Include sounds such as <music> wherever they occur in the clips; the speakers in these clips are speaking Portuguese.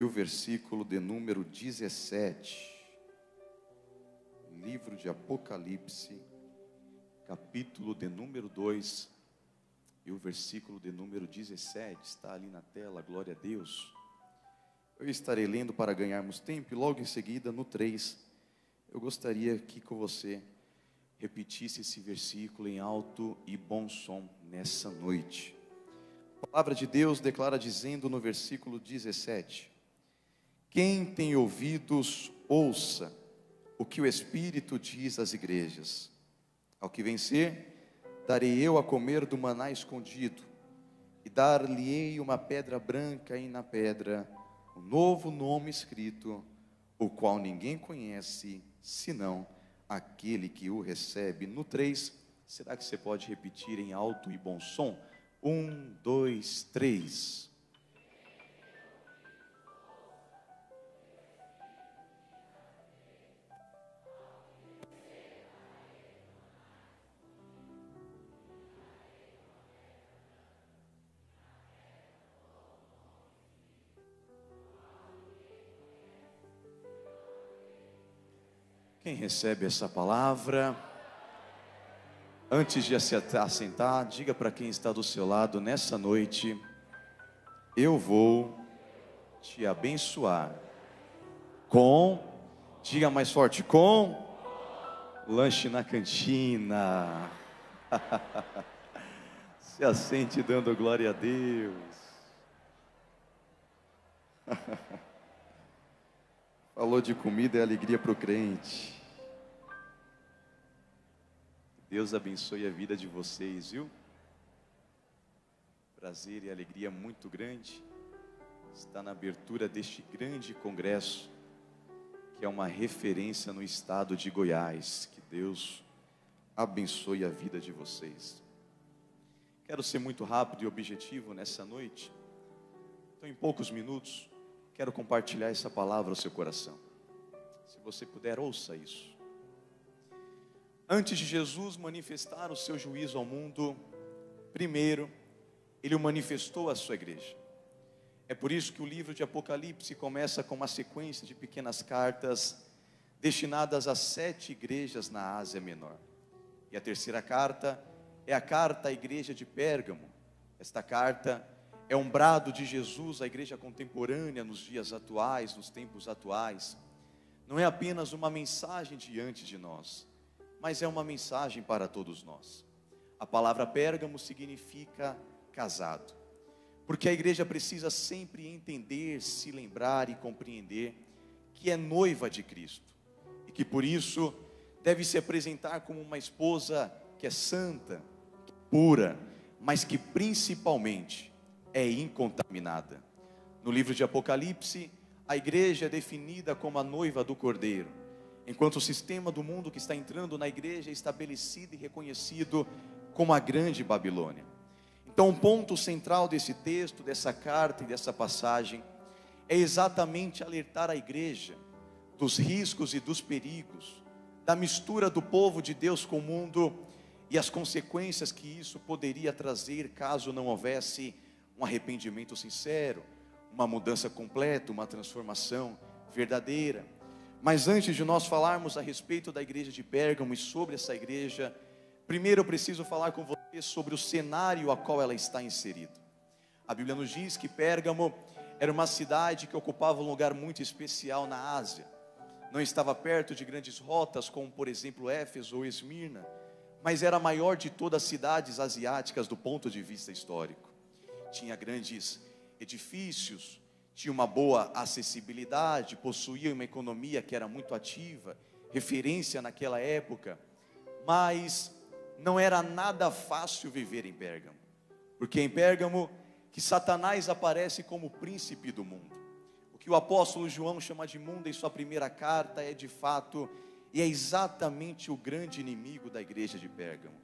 e o versículo de número 17. Livro de Apocalipse, capítulo de número 2 e o versículo de número 17 está ali na tela, glória a Deus. Eu estarei lendo para ganharmos tempo e logo em seguida, no 3, eu gostaria que com você repetisse esse versículo em alto e bom som nessa noite. A palavra de Deus declara dizendo no versículo 17: Quem tem ouvidos, ouça o que o Espírito diz às igrejas. Ao que vencer, darei eu a comer do maná escondido, e dar-lhe-ei uma pedra branca e na pedra um novo nome escrito, o qual ninguém conhece, senão aquele que o recebe. No 3, será que você pode repetir em alto e bom som? Um, dois, três. Quem recebe essa palavra, antes de se assentar, diga para quem está do seu lado nessa noite: Eu vou te abençoar com, diga mais forte, com lanche na cantina. <laughs> se assente dando glória a Deus. <laughs> Falou de comida e alegria para o crente. Deus abençoe a vida de vocês, viu? Prazer e alegria muito grande está na abertura deste grande congresso, que é uma referência no estado de Goiás. Que Deus abençoe a vida de vocês. Quero ser muito rápido e objetivo nessa noite. Então, em poucos minutos, quero compartilhar essa palavra ao seu coração. Se você puder, ouça isso. Antes de Jesus manifestar o seu juízo ao mundo, primeiro, ele o manifestou à sua igreja. É por isso que o livro de Apocalipse começa com uma sequência de pequenas cartas destinadas a sete igrejas na Ásia Menor. E a terceira carta é a carta à igreja de Pérgamo. Esta carta é um brado de Jesus à igreja contemporânea nos dias atuais, nos tempos atuais. Não é apenas uma mensagem diante de nós, mas é uma mensagem para todos nós. A palavra Pérgamo significa casado, porque a igreja precisa sempre entender, se lembrar e compreender que é noiva de Cristo e que por isso deve se apresentar como uma esposa que é santa, pura, mas que principalmente é incontaminada. No livro de Apocalipse, a igreja é definida como a noiva do Cordeiro, enquanto o sistema do mundo que está entrando na igreja é estabelecido e reconhecido como a grande Babilônia. Então, o ponto central desse texto, dessa carta e dessa passagem é exatamente alertar a igreja dos riscos e dos perigos, da mistura do povo de Deus com o mundo e as consequências que isso poderia trazer caso não houvesse um arrependimento sincero, uma mudança completa, uma transformação verdadeira. Mas antes de nós falarmos a respeito da igreja de Pérgamo e sobre essa igreja, primeiro eu preciso falar com você sobre o cenário a qual ela está inserida. A Bíblia nos diz que Pérgamo era uma cidade que ocupava um lugar muito especial na Ásia. Não estava perto de grandes rotas, como por exemplo Éfeso ou Esmirna, mas era a maior de todas as cidades asiáticas do ponto de vista histórico tinha grandes edifícios, tinha uma boa acessibilidade, possuía uma economia que era muito ativa, referência naquela época, mas não era nada fácil viver em Pérgamo, porque em Pérgamo que Satanás aparece como príncipe do mundo. O que o apóstolo João chama de mundo em sua primeira carta é de fato e é exatamente o grande inimigo da igreja de Pérgamo.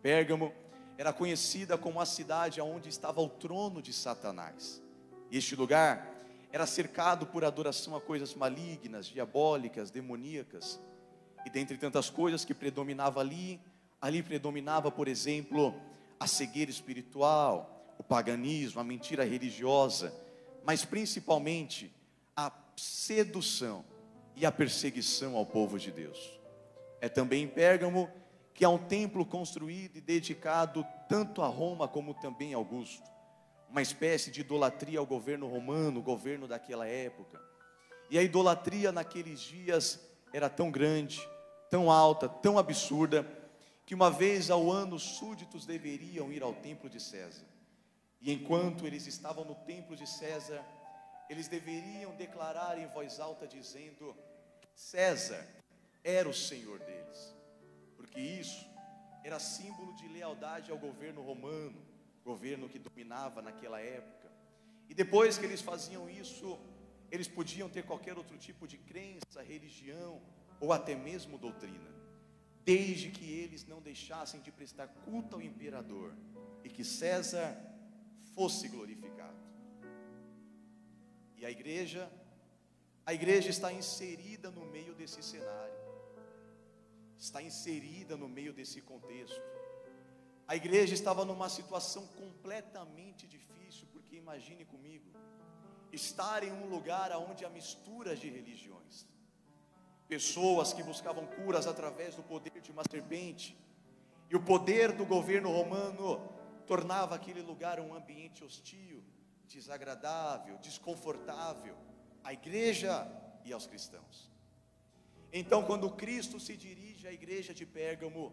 Pérgamo era conhecida como a cidade onde estava o trono de Satanás. Este lugar era cercado por adoração a coisas malignas, diabólicas, demoníacas. E dentre tantas coisas que predominava ali, ali predominava, por exemplo, a cegueira espiritual, o paganismo, a mentira religiosa, mas principalmente a sedução e a perseguição ao povo de Deus. É também em Pérgamo que há um templo construído e dedicado tanto a Roma como também a Augusto, uma espécie de idolatria ao governo romano, governo daquela época. E a idolatria naqueles dias era tão grande, tão alta, tão absurda, que uma vez ao ano os súditos deveriam ir ao templo de César. E enquanto eles estavam no templo de César, eles deveriam declarar em voz alta, dizendo: César era o Senhor deles, porque isso era símbolo de lealdade ao governo romano, governo que dominava naquela época. E depois que eles faziam isso, eles podiam ter qualquer outro tipo de crença, religião ou até mesmo doutrina, desde que eles não deixassem de prestar culto ao imperador e que César fosse glorificado. E a igreja, a igreja está inserida no meio desse cenário, está inserida no meio desse contexto. A igreja estava numa situação completamente difícil, porque imagine comigo, estar em um lugar onde há misturas de religiões, pessoas que buscavam curas através do poder de uma serpente, e o poder do governo romano tornava aquele lugar um ambiente hostil, desagradável, desconfortável à igreja e aos cristãos. Então, quando Cristo se dirige à igreja de Pérgamo,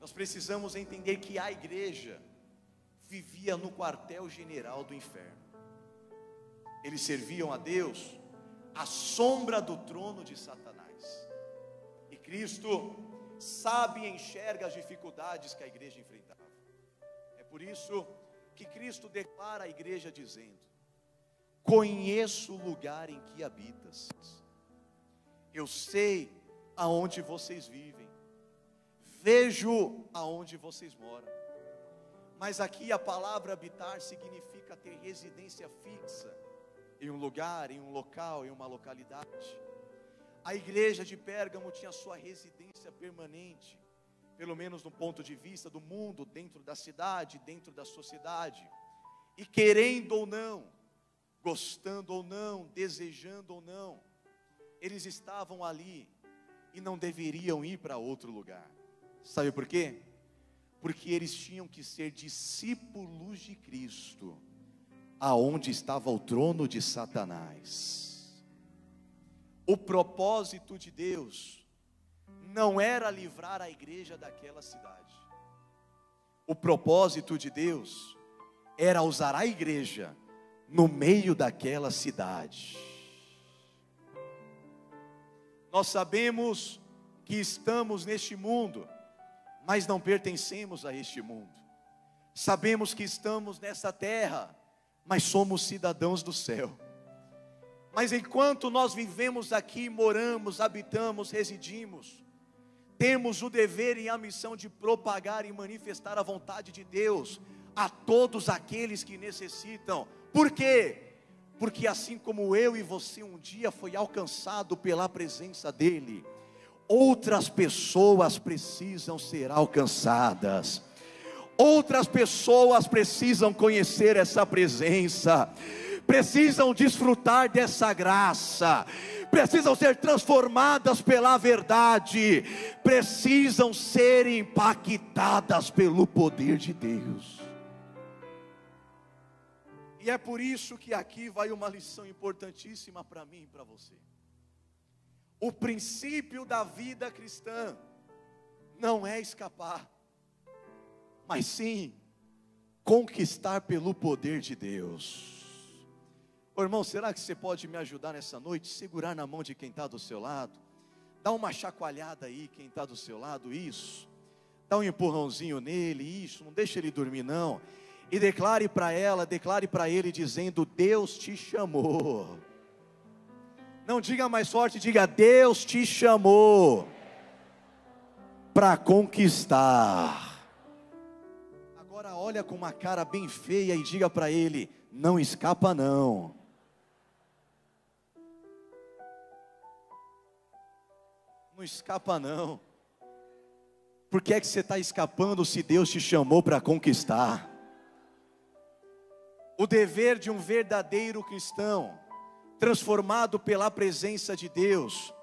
nós precisamos entender que a igreja vivia no quartel-general do inferno. Eles serviam a Deus à sombra do trono de Satanás. E Cristo sabe e enxerga as dificuldades que a igreja enfrentava. É por isso que Cristo declara à igreja dizendo: Conheço o lugar em que habitas. Eu sei aonde vocês vivem. Vejo aonde vocês moram. Mas aqui a palavra habitar significa ter residência fixa em um lugar, em um local, em uma localidade. A igreja de Pérgamo tinha sua residência permanente, pelo menos no ponto de vista do mundo, dentro da cidade, dentro da sociedade. E querendo ou não, gostando ou não, desejando ou não, eles estavam ali e não deveriam ir para outro lugar. Sabe por quê? Porque eles tinham que ser discípulos de Cristo aonde estava o trono de Satanás. O propósito de Deus não era livrar a igreja daquela cidade. O propósito de Deus era usar a igreja no meio daquela cidade. Nós sabemos que estamos neste mundo, mas não pertencemos a este mundo. Sabemos que estamos nessa terra, mas somos cidadãos do céu. Mas enquanto nós vivemos aqui, moramos, habitamos, residimos, temos o dever e a missão de propagar e manifestar a vontade de Deus a todos aqueles que necessitam. Por quê? Porque assim como eu e você um dia foi alcançado pela presença dele, outras pessoas precisam ser alcançadas outras pessoas precisam conhecer essa presença, precisam desfrutar dessa graça, precisam ser transformadas pela verdade, precisam ser impactadas pelo poder de Deus. E é por isso que aqui vai uma lição importantíssima para mim e para você. O princípio da vida cristã não é escapar mas sim conquistar pelo poder de Deus. Ô irmão, será que você pode me ajudar nessa noite? Segurar na mão de quem está do seu lado, dá uma chacoalhada aí, quem está do seu lado, isso, dá um empurrãozinho nele, isso, não deixa ele dormir, não, e declare para ela, declare para ele, dizendo: Deus te chamou. Não diga mais forte, diga: Deus te chamou para conquistar olha com uma cara bem feia e diga para ele: não escapa não. Não escapa não. Por que é que você está escapando se Deus te chamou para conquistar? O dever de um verdadeiro cristão transformado pela presença de Deus,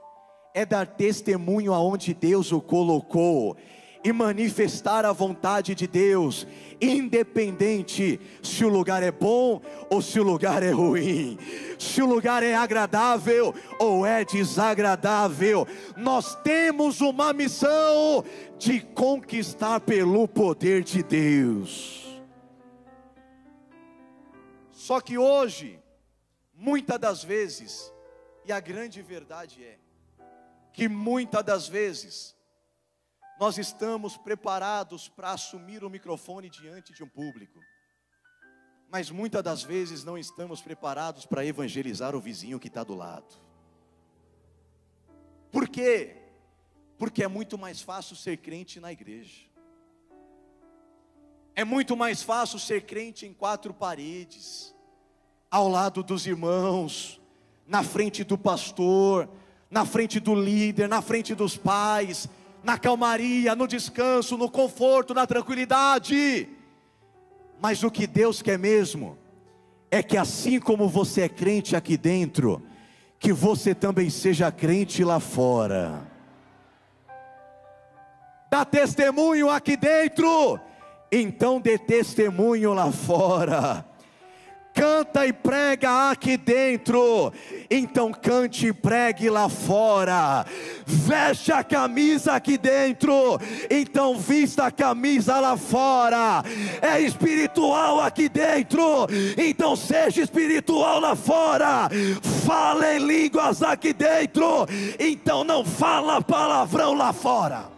é dar testemunho aonde Deus o colocou e manifestar a vontade de Deus, independente se o lugar é bom ou se o lugar é ruim, se o lugar é agradável ou é desagradável. Nós temos uma missão de conquistar pelo poder de Deus. Só que hoje, muitas das vezes, e a grande verdade é, que muitas das vezes, nós estamos preparados para assumir o microfone diante de um público, mas muitas das vezes não estamos preparados para evangelizar o vizinho que está do lado. Por quê? Porque é muito mais fácil ser crente na igreja. É muito mais fácil ser crente em quatro paredes, ao lado dos irmãos, na frente do pastor, na frente do líder, na frente dos pais, na calmaria, no descanso, no conforto, na tranquilidade. Mas o que Deus quer mesmo é que assim como você é crente aqui dentro, que você também seja crente lá fora. Dá testemunho aqui dentro, então dê testemunho lá fora canta e prega aqui dentro, então cante e pregue lá fora. Veste a camisa aqui dentro, então vista a camisa lá fora. É espiritual aqui dentro, então seja espiritual lá fora. Fala em línguas aqui dentro, então não fala palavrão lá fora.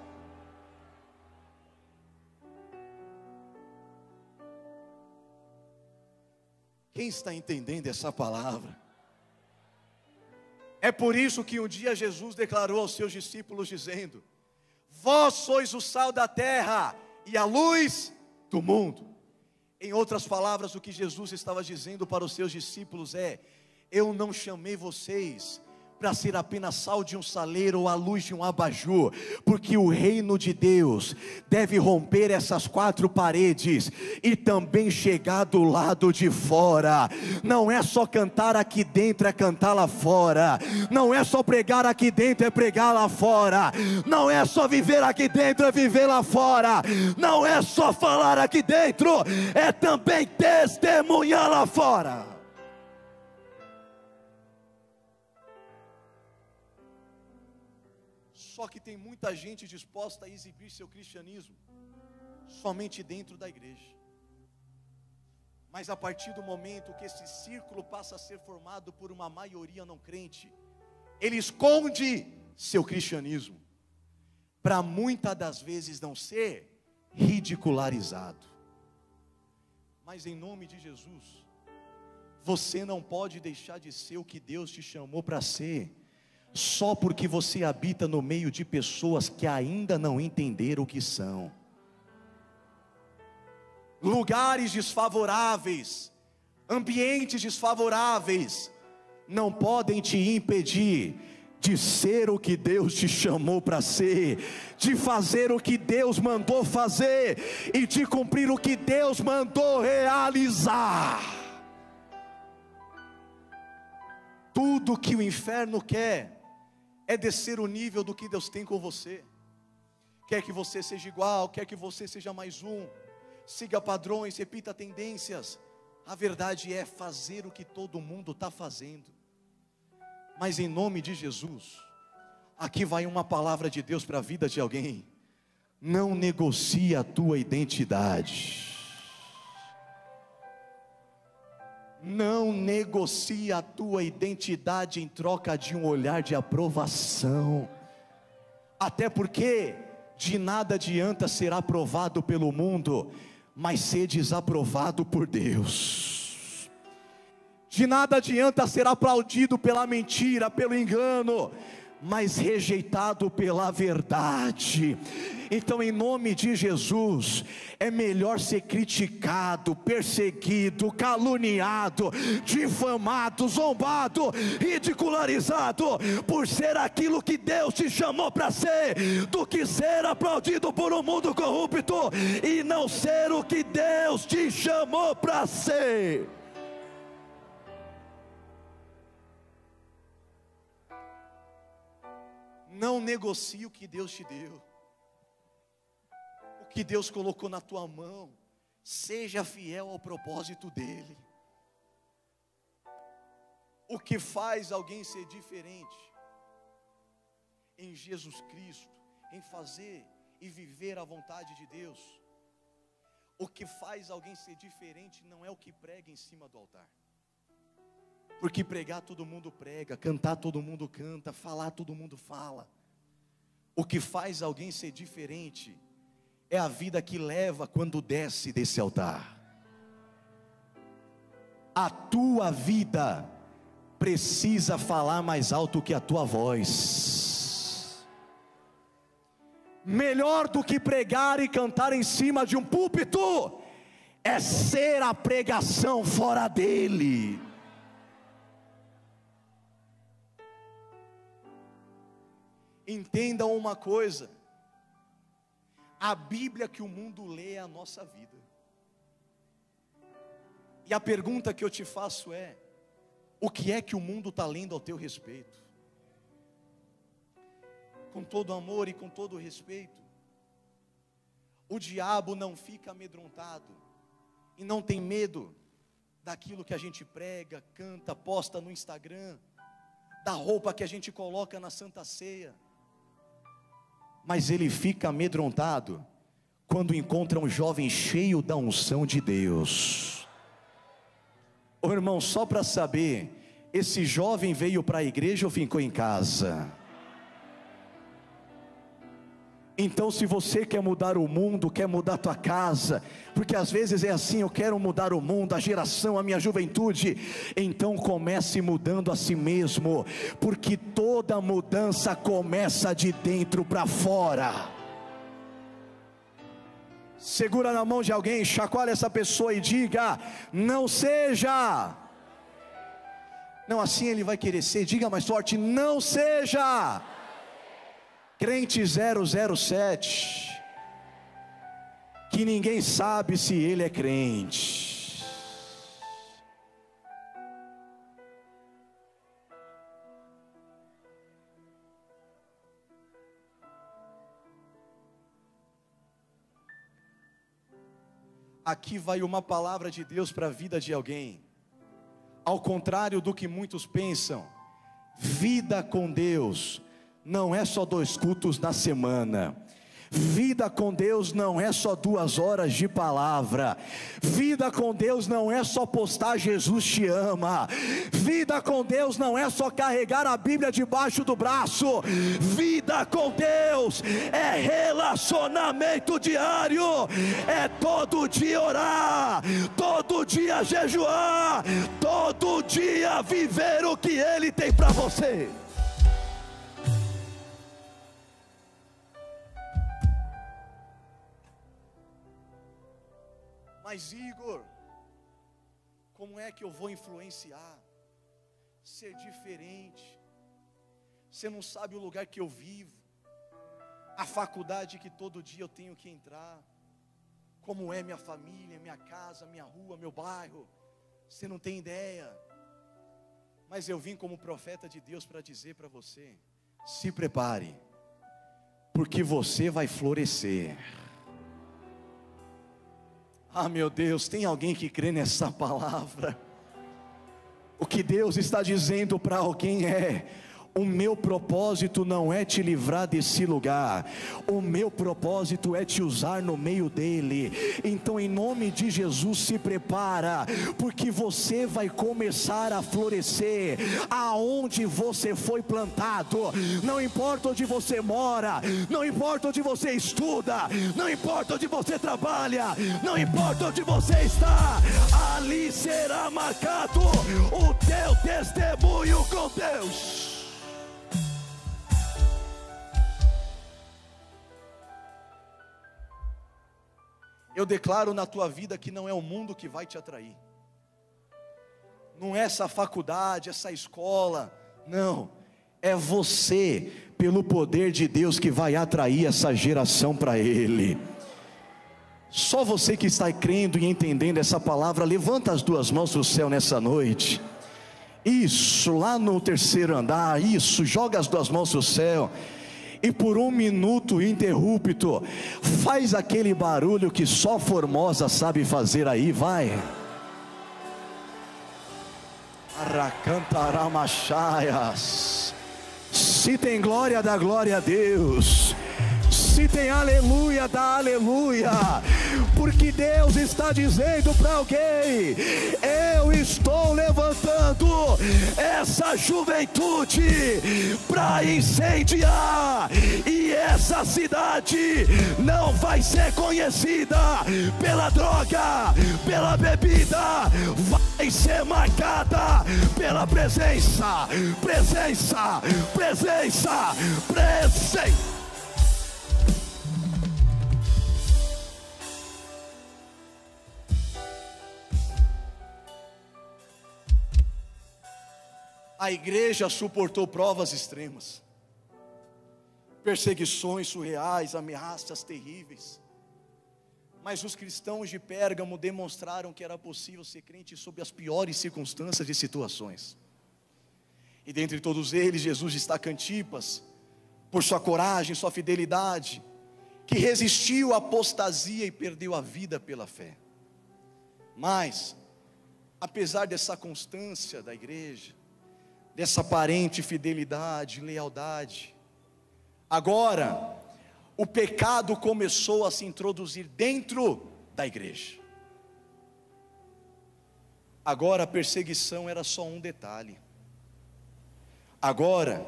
Quem está entendendo essa palavra? É por isso que um dia Jesus declarou aos seus discípulos, dizendo: Vós sois o sal da terra e a luz do mundo. Em outras palavras, o que Jesus estava dizendo para os seus discípulos é: Eu não chamei vocês para ser apenas sal de um saleiro ou a luz de um abajur, porque o reino de Deus deve romper essas quatro paredes e também chegar do lado de fora. Não é só cantar aqui dentro, é cantar lá fora. Não é só pregar aqui dentro, é pregar lá fora. Não é só viver aqui dentro, é viver lá fora. Não é só falar aqui dentro, é também testemunhar lá fora. Só que tem muita gente disposta a exibir seu cristianismo somente dentro da igreja. Mas a partir do momento que esse círculo passa a ser formado por uma maioria não crente, ele esconde seu cristianismo, para muitas das vezes não ser ridicularizado. Mas em nome de Jesus, você não pode deixar de ser o que Deus te chamou para ser só porque você habita no meio de pessoas que ainda não entenderam o que são. Lugares desfavoráveis, ambientes desfavoráveis, não podem te impedir de ser o que Deus te chamou para ser, de fazer o que Deus mandou fazer e de cumprir o que Deus mandou realizar. Tudo que o inferno quer é descer o nível do que Deus tem com você. Quer que você seja igual, quer que você seja mais um, siga padrões, repita tendências. A verdade é fazer o que todo mundo está fazendo. Mas em nome de Jesus, aqui vai uma palavra de Deus para a vida de alguém. Não negocie a tua identidade. Não negocie a tua identidade em troca de um olhar de aprovação. Até porque de nada adianta ser aprovado pelo mundo, mas ser desaprovado por Deus. De nada adianta ser aplaudido pela mentira, pelo engano, mas rejeitado pela verdade. Então, em nome de Jesus, é melhor ser criticado, perseguido, caluniado, difamado, zombado, ridicularizado, por ser aquilo que Deus te chamou para ser, do que ser aplaudido por um mundo corrupto e não ser o que Deus te chamou para ser. Não negocie o que Deus te deu. O que Deus colocou na tua mão. Seja fiel ao propósito dele. O que faz alguém ser diferente em Jesus Cristo, em fazer e viver a vontade de Deus. O que faz alguém ser diferente não é o que prega em cima do altar. Porque pregar todo mundo prega, cantar todo mundo canta, falar todo mundo fala. O que faz alguém ser diferente é a vida que leva quando desce desse altar. A tua vida precisa falar mais alto que a tua voz. Melhor do que pregar e cantar em cima de um púlpito, é ser a pregação fora dele. Entendam uma coisa: a Bíblia que o mundo lê é a nossa vida. E a pergunta que eu te faço é: o que é que o mundo está lendo ao teu respeito? Com todo amor e com todo respeito, o diabo não fica amedrontado e não tem medo daquilo que a gente prega, canta, posta no Instagram, da roupa que a gente coloca na Santa Ceia mas ele fica amedrontado quando encontra um jovem cheio da unção de Deus. Ô irmão, só para saber, esse jovem veio para a igreja ou ficou em casa? Então, se você quer mudar o mundo, quer mudar a tua casa, porque às vezes é assim, eu quero mudar o mundo, a geração, a minha juventude, então comece mudando a si mesmo, porque toda mudança começa de dentro para fora. Segura na mão de alguém, chacoalha essa pessoa e diga: não seja. Não, assim ele vai querer ser, diga mais forte: não seja crente 007, que ninguém sabe se ele é crente. Aqui vai uma palavra de Deus para a vida de alguém. Ao contrário do que muitos pensam, vida com Deus não é só dois cultos na semana. Vida com Deus não é só duas horas de palavra. Vida com Deus não é só postar Jesus te ama. Vida com Deus não é só carregar a Bíblia debaixo do braço. Vida com Deus é relacionamento diário. É todo dia orar, todo dia jejuar, todo dia viver o que Ele tem para você. Mas Igor, como é que eu vou influenciar? Ser diferente. Você não sabe o lugar que eu vivo, a faculdade que todo dia eu tenho que entrar, como é minha família, minha casa, minha rua, meu bairro. Você não tem ideia. Mas eu vim como profeta de Deus para dizer para você: se prepare, porque você vai florescer. Ah, meu Deus, tem alguém que crê nessa palavra? O que Deus está dizendo para alguém é: o meu propósito não é te livrar desse lugar, o meu propósito é te usar no meio dele. Então, em nome de Jesus, se prepara, porque você vai começar a florescer aonde você foi plantado. Não importa onde você mora, não importa onde você estuda, não importa onde você trabalha, não importa onde você está, ali será marcado o teu testemunho com Deus. Eu declaro na tua vida que não é o mundo que vai te atrair, não é essa faculdade, essa escola, não, é você, pelo poder de Deus, que vai atrair essa geração para Ele. Só você que está crendo e entendendo essa palavra, levanta as duas mãos para o céu nessa noite. Isso, lá no terceiro andar, isso, joga as duas mãos para o céu e por um minuto interrupto, faz aquele barulho que só Formosa sabe fazer aí, vai. Arracantaramachaias. Se tem glória, dá glória a Deus. Se tem aleluia, dá aleluia. Porque Deus está dizendo para alguém: Eu estou levantando essa juventude para incendiar. E essa cidade não vai ser conhecida pela droga, pela bebida, vai ser marcada pela presença, presença, presença, presença. A igreja suportou provas extremas, perseguições surreais, ameaças terríveis. Mas os cristãos de Pérgamo demonstraram que era possível ser crente sob as piores circunstâncias e situações. E dentre todos eles, Jesus destaca Antipas, por sua coragem, sua fidelidade, que resistiu à apostasia e perdeu a vida pela fé. Mas, apesar dessa constância da igreja, dessa aparente fidelidade, lealdade. Agora, o pecado começou a se introduzir dentro da igreja. Agora a perseguição era só um detalhe. Agora,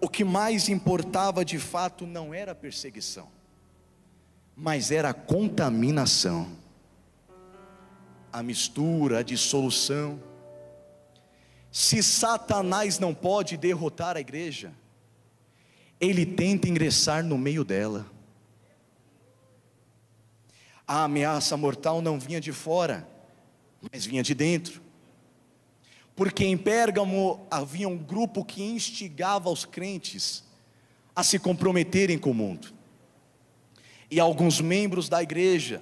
o que mais importava de fato não era a perseguição, mas era a contaminação, a mistura, a dissolução se Satanás não pode derrotar a igreja, ele tenta ingressar no meio dela. A ameaça mortal não vinha de fora, mas vinha de dentro. Porque em Pérgamo havia um grupo que instigava os crentes a se comprometerem com o mundo. E alguns membros da igreja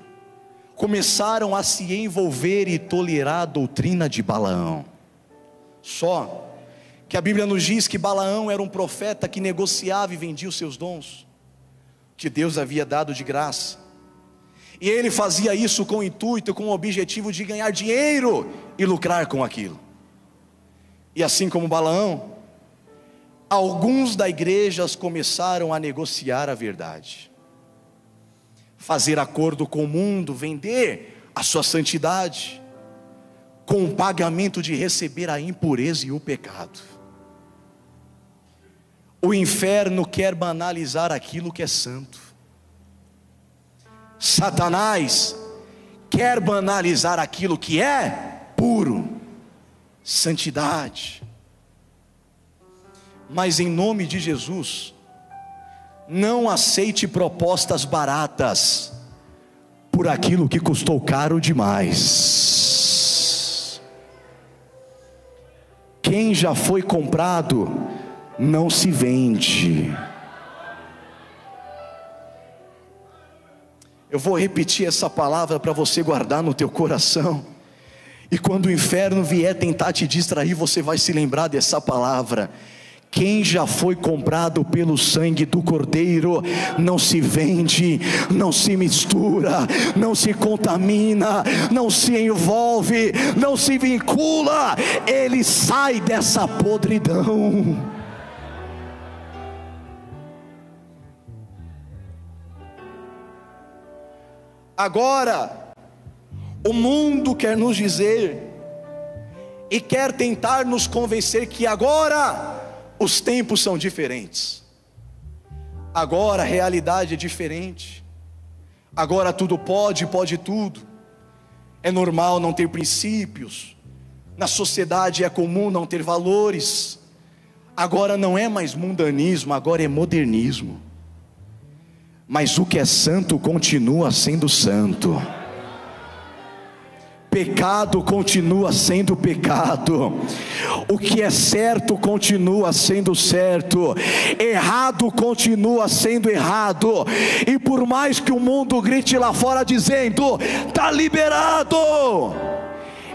começaram a se envolver e tolerar a doutrina de Balaão. Só que a Bíblia nos diz que Balaão era um profeta que negociava e vendia os seus dons, que Deus havia dado de graça. E ele fazia isso com o intuito, com o objetivo de ganhar dinheiro e lucrar com aquilo. E assim como Balaão, alguns da igreja começaram a negociar a verdade, fazer acordo com o mundo, vender a sua santidade com o pagamento de receber a impureza e o pecado. O inferno quer banalizar aquilo que é santo. Satanás quer banalizar aquilo que é puro, santidade. Mas em nome de Jesus, não aceite propostas baratas por aquilo que custou caro demais. Quem já foi comprado não se vende. Eu vou repetir essa palavra para você guardar no teu coração. E quando o inferno vier tentar te distrair, você vai se lembrar dessa palavra. Quem já foi comprado pelo sangue do Cordeiro não se vende, não se mistura, não se contamina, não se envolve, não se vincula, ele sai dessa podridão. Agora, o mundo quer nos dizer e quer tentar nos convencer que agora os tempos são diferentes. Agora a realidade é diferente. Agora tudo pode, pode tudo. É normal não ter princípios. Na sociedade é comum não ter valores. Agora não é mais mundanismo, agora é modernismo. Mas o que é santo continua sendo santo pecado continua sendo pecado, o que é certo continua sendo certo, errado continua sendo errado, e por mais que o mundo grite lá fora dizendo: está liberado,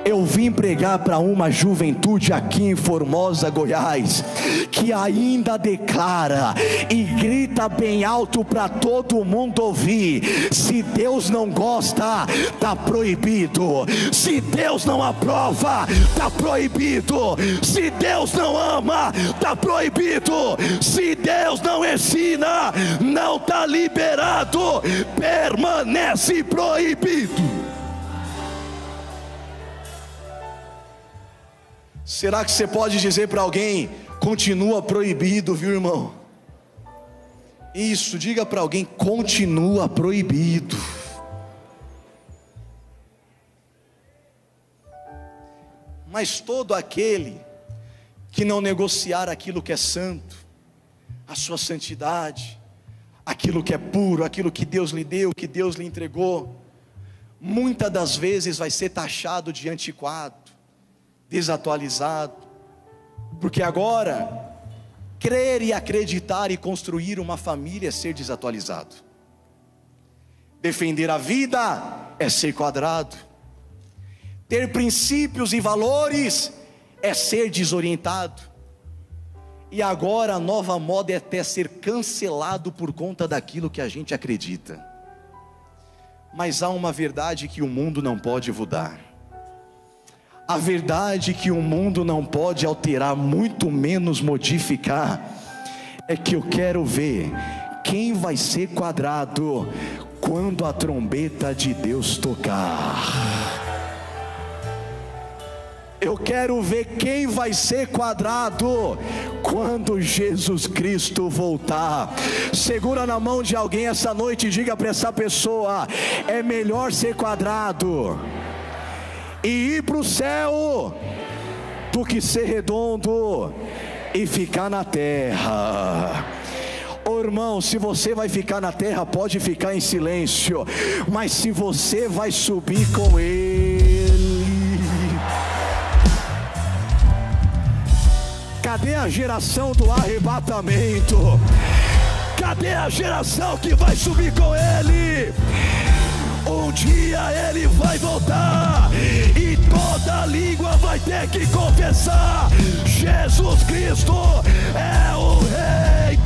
Eu vim pregar para uma juventude aqui em Formosa, Goiás, que ainda declara e grita bem alto para todo mundo ouvir: se Deus não gosta, está proibido. Se Deus não aprova, está proibido. Se Deus não ama, está proibido. Se Deus não ensina, não está liberado. Permanece proibido. Será que você pode dizer para alguém, continua proibido, viu irmão? Isso, diga para alguém, continua proibido. Mas todo aquele que não negociar aquilo que é santo, a sua santidade, aquilo que é puro, aquilo que Deus lhe deu, que Deus lhe entregou, muitas das vezes vai ser taxado de antiquado desatualizado, porque agora, crer e acreditar e construir uma família é ser desatualizado, defender a vida é ser quadrado, ter princípios e valores é ser desorientado, e agora a nova moda é até ser cancelado por conta daquilo que a gente acredita. Mas há uma verdade que o mundo não pode mudar a verdade que o mundo não pode alterar, muito menos modificar, é que eu quero ver quem vai ser quadrado quando a trombeta de Deus tocar. Eu quero ver quem vai ser quadrado quando Jesus Cristo voltar. Segura na mão de alguém essa noite e diga para essa pessoa: é melhor ser quadrado e ir para o céu do que ser redondo e ficar na terra. Oh, irmão, se você vai ficar na terra, pode ficar em silêncio, mas se você vai subir com Ele, cadê a geração do arrebatamento? Cadê a geração que vai subir com Ele? Um dia ele vai voltar e toda língua vai ter que confessar: Jesus Cristo é o Rei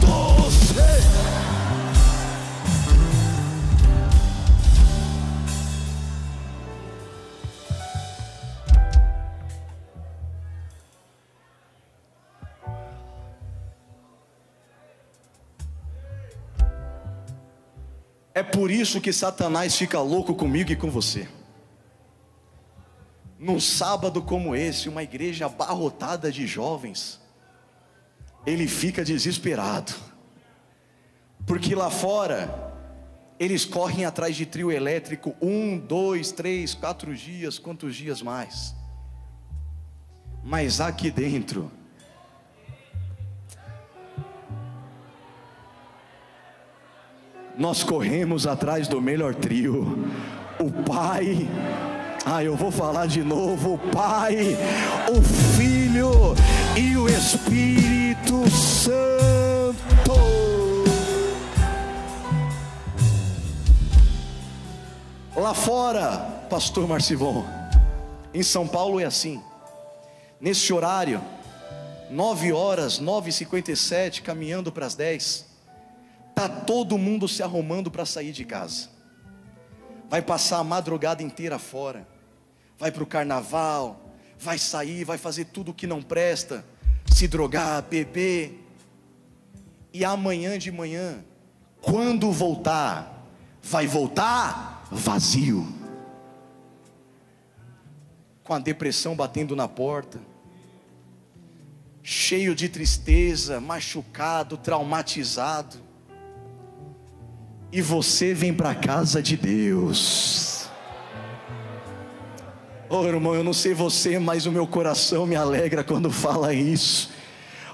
É por isso que Satanás fica louco comigo e com você. Num sábado como esse, uma igreja abarrotada de jovens, ele fica desesperado, porque lá fora, eles correm atrás de trio elétrico um, dois, três, quatro dias, quantos dias mais? Mas aqui dentro, nós corremos atrás do melhor trio. O Pai, ah, eu vou falar de novo: o Pai, o Filho e o Espírito Santo. Lá fora, Pastor Marcivon, em São Paulo é assim. Nesse horário, 9 horas, 9h57, caminhando para as 10 Está todo mundo se arrumando para sair de casa. Vai passar a madrugada inteira fora. Vai para o carnaval. Vai sair, vai fazer tudo o que não presta. Se drogar, beber. E amanhã de manhã, quando voltar, vai voltar vazio. Com a depressão batendo na porta. Cheio de tristeza, machucado, traumatizado e você vem para a casa de Deus. Oh, irmão, eu não sei você, mas o meu coração me alegra quando fala isso.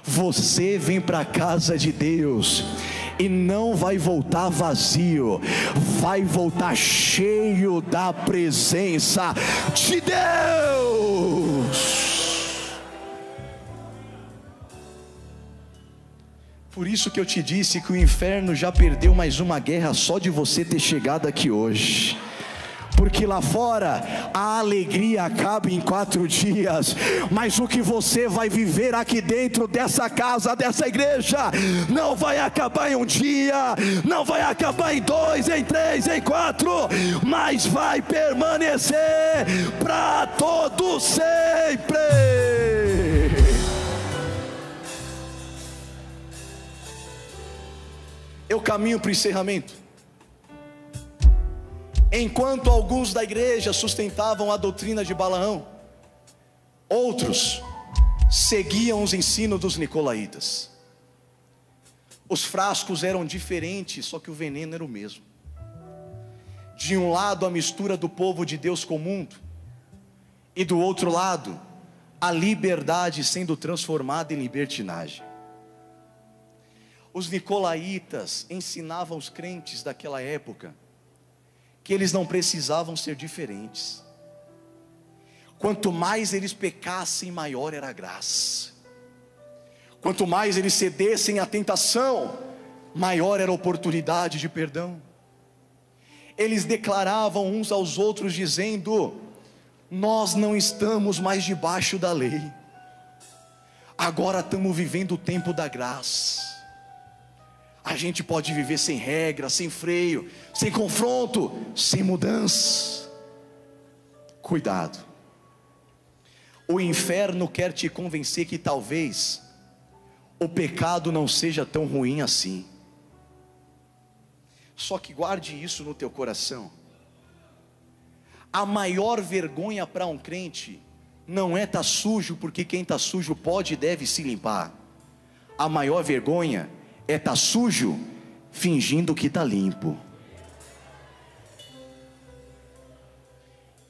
Você vem para a casa de Deus e não vai voltar vazio, vai voltar cheio da presença de Deus. Por isso que eu te disse que o inferno já perdeu mais uma guerra só de você ter chegado aqui hoje. porque lá fora a alegria acaba em quatro dias, mas o que você vai viver aqui dentro dessa casa, dessa igreja, não vai acabar em um dia, não vai acabar em dois, em três, em quatro, mas vai permanecer para todo sempre. Eu caminho para o encerramento. Enquanto alguns da igreja sustentavam a doutrina de Balaão, outros seguiam os ensinos dos nicolaítas. Os frascos eram diferentes, só que o veneno era o mesmo. De um lado, a mistura do povo de Deus com o mundo, e do outro lado, a liberdade sendo transformada em libertinagem. Os nicolaítas ensinavam os crentes daquela época que eles não precisavam ser diferentes. Quanto mais eles pecassem, maior era a graça. Quanto mais eles cedessem à tentação, maior era a oportunidade de perdão. Eles declaravam uns aos outros, dizendo: Nós não estamos mais debaixo da lei, agora estamos vivendo o tempo da graça a gente pode viver sem regra, sem freio, sem confronto, sem mudança. Cuidado. O inferno quer te convencer que talvez o pecado não seja tão ruim assim. Só que guarde isso no teu coração. A maior vergonha para um crente não é estar tá sujo, porque quem está sujo pode e deve se limpar. A maior vergonha é é tá sujo fingindo que está limpo.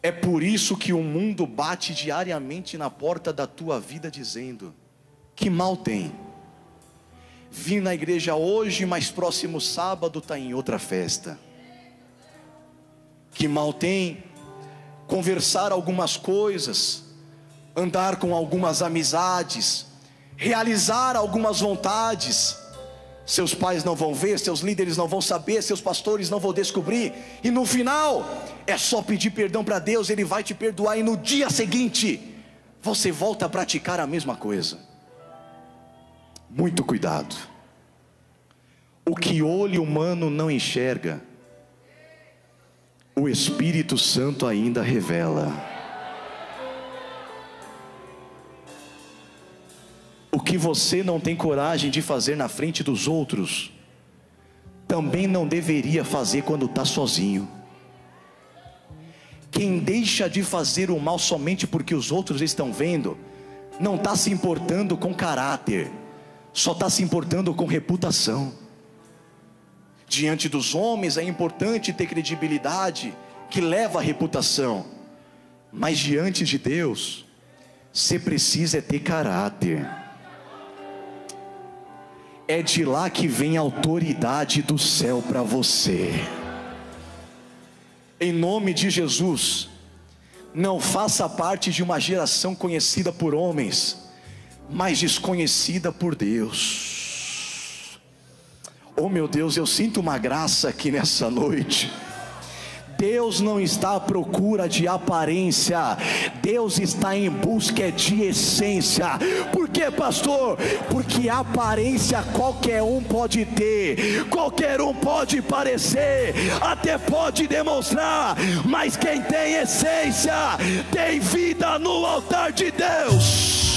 É por isso que o mundo bate diariamente na porta da tua vida dizendo: que mal tem. Vim na igreja hoje, mas próximo sábado está em outra festa. Que mal tem conversar algumas coisas, andar com algumas amizades, realizar algumas vontades seus pais não vão ver, seus líderes não vão saber, seus pastores não vão descobrir, e no final é só pedir perdão para Deus, Ele vai te perdoar, e no dia seguinte você volta a praticar a mesma coisa. Muito cuidado. O que olho humano não enxerga, o Espírito Santo ainda revela. O que você não tem coragem de fazer na frente dos outros, também não deveria fazer quando está sozinho. Quem deixa de fazer o mal somente porque os outros estão vendo, não está se importando com caráter, só está se importando com reputação. Diante dos homens é importante ter credibilidade, que leva a reputação, mas diante de Deus, você precisa é ter caráter é de lá que vem a autoridade do céu para você. Em nome de Jesus, não faça parte de uma geração conhecida por homens, mas desconhecida por Deus. Oh meu Deus, eu sinto uma graça aqui nessa noite. Deus não está à procura de aparência, Deus está em busca de essência. Por que, pastor? Porque aparência qualquer um pode ter, qualquer um pode parecer, até pode demonstrar, mas quem tem essência tem vida no altar de Deus.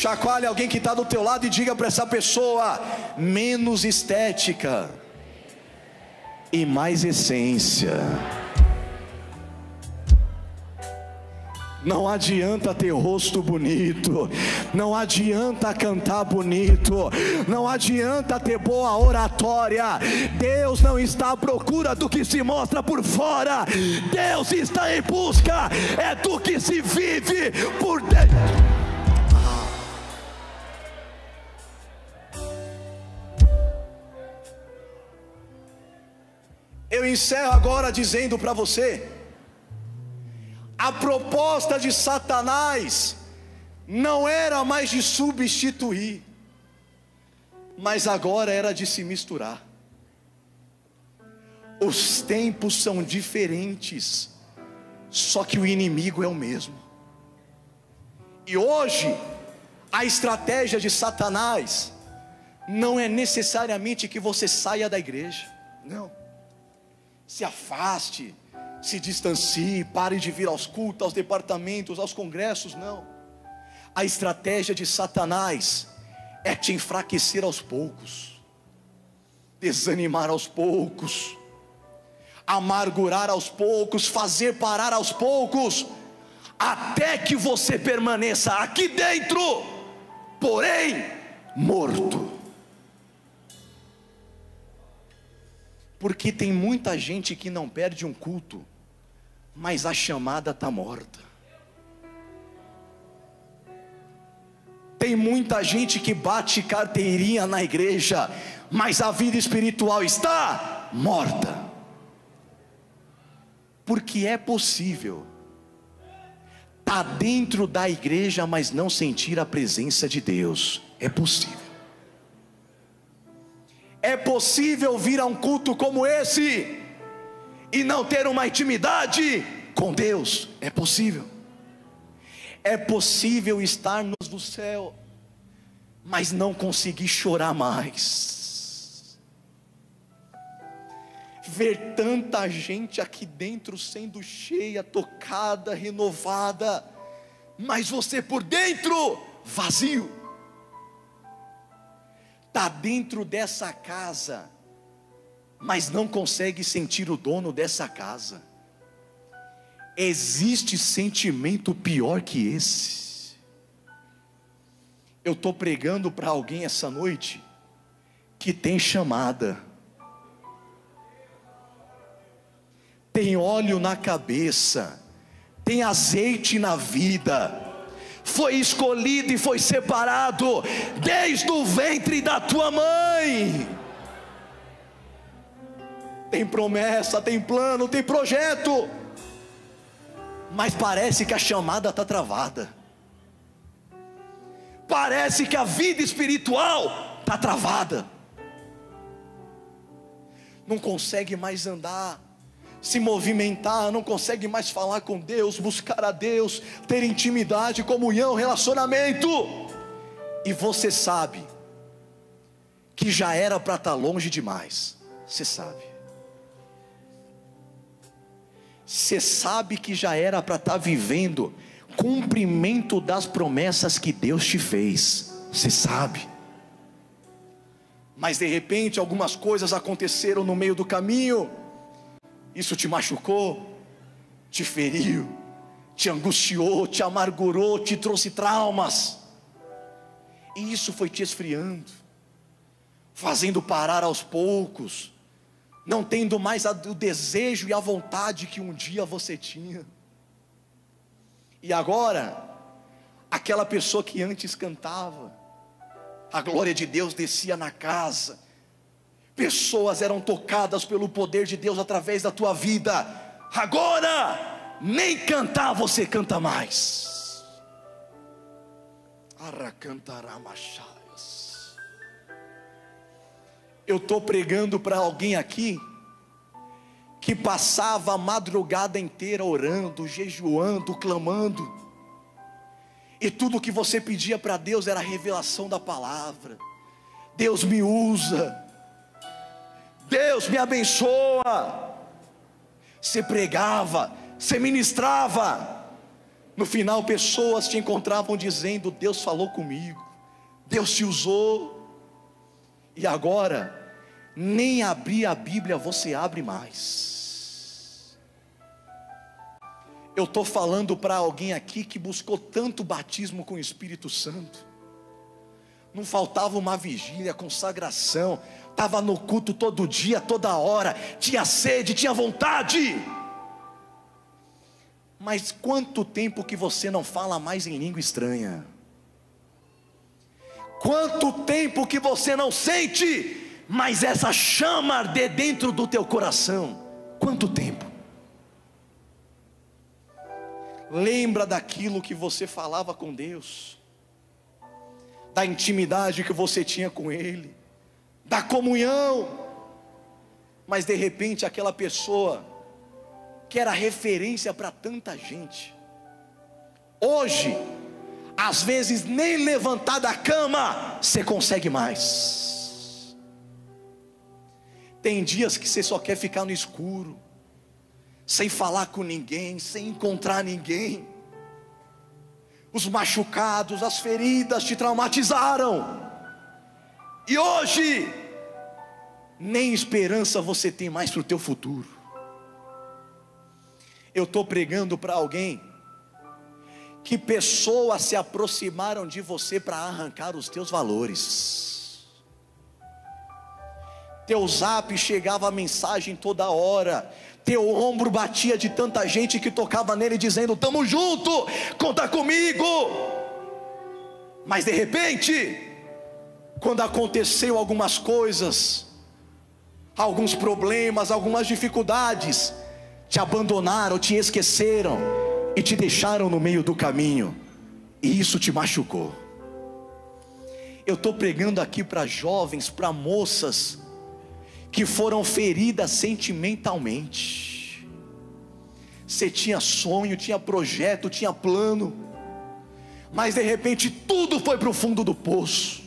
Chacoalhe alguém que está do teu lado e diga para essa pessoa: menos estética e mais essência. Não adianta ter rosto bonito, não adianta cantar bonito, não adianta ter boa oratória. Deus não está à procura do que se mostra por fora, Deus está em busca é do que se vive por dentro. Encerro agora dizendo para você: a proposta de Satanás não era mais de substituir, mas agora era de se misturar. Os tempos são diferentes, só que o inimigo é o mesmo. E hoje, a estratégia de Satanás não é necessariamente que você saia da igreja, não. Se afaste, se distancie, pare de vir aos cultos, aos departamentos, aos congressos, não. A estratégia de Satanás é te enfraquecer aos poucos, desanimar aos poucos, amargurar aos poucos, fazer parar aos poucos, até que você permaneça aqui dentro, porém morto. Porque tem muita gente que não perde um culto, mas a chamada está morta. Tem muita gente que bate carteirinha na igreja, mas a vida espiritual está morta. Porque é possível tá dentro da igreja, mas não sentir a presença de Deus. É possível. É possível vir a um culto como esse e não ter uma intimidade com Deus. É possível. É possível estarmos no céu, mas não conseguir chorar mais. Ver tanta gente aqui dentro sendo cheia, tocada, renovada, mas você por dentro vazio. Está dentro dessa casa, mas não consegue sentir o dono dessa casa. Existe sentimento pior que esse. Eu estou pregando para alguém essa noite que tem chamada, tem óleo na cabeça, tem azeite na vida, foi escolhido e foi separado desde o ventre da tua mãe. Tem promessa, tem plano, tem projeto mas parece que a chamada está travada. Parece que a vida espiritual está travada. Não consegue mais andar, se movimentar, não consegue mais falar com Deus, buscar a Deus, ter intimidade, comunhão, relacionamento. E você sabe que já era para estar tá longe demais. Você sabe. você sabe que já era para estar tá vivendo cumprimento das promessas que Deus te fez. Você sabe. Mas de repente algumas coisas aconteceram no meio do caminho. Isso te machucou, te feriu, te angustiou, te amargurou, te trouxe traumas. E isso foi te esfriando, fazendo parar aos poucos não tendo mais o desejo e a vontade que um dia você tinha. E agora, aquela pessoa que antes cantava, a glória de Deus descia na casa, pessoas eram tocadas pelo poder de Deus através da tua vida, agora, nem cantar você canta mais. Arracantará machado eu estou pregando para alguém aqui que passava a madrugada inteira orando, jejuando, clamando, e tudo que você pedia para Deus era a revelação da palavra. Deus me usa, Deus me abençoa. Você pregava, você ministrava, no final pessoas te encontravam dizendo: Deus falou comigo, Deus te usou, e agora nem abrir a Bíblia você abre mais. Eu estou falando para alguém aqui que buscou tanto batismo com o Espírito Santo, não faltava uma vigília, consagração, estava no culto todo dia, toda hora, tinha sede, tinha vontade. Mas quanto tempo que você não fala mais em língua estranha? Quanto tempo que você não sente mas essa chama arder dentro do teu coração. Quanto tempo? Lembra daquilo que você falava com Deus, da intimidade que você tinha com Ele, da comunhão. mas de repente aquela pessoa que era referência para tanta gente, hoje, às vezes nem levantar da cama você consegue mais. Tem dias que você só quer ficar no escuro, sem falar com ninguém, sem encontrar ninguém. Os machucados, as feridas te traumatizaram. E hoje, nem esperança você tem mais para o teu futuro. Eu estou pregando para alguém que pessoas se aproximaram de você para arrancar os teus valores. Teu zap chegava a mensagem toda hora, teu ombro batia de tanta gente que tocava nele dizendo: Tamo junto, conta comigo. Mas de repente, quando aconteceu algumas coisas, alguns problemas, algumas dificuldades, te abandonaram, te esqueceram e te deixaram no meio do caminho, e isso te machucou. Eu estou pregando aqui para jovens, para moças, que foram feridas sentimentalmente. Você tinha sonho, tinha projeto, tinha plano, mas de repente tudo foi para o fundo do poço,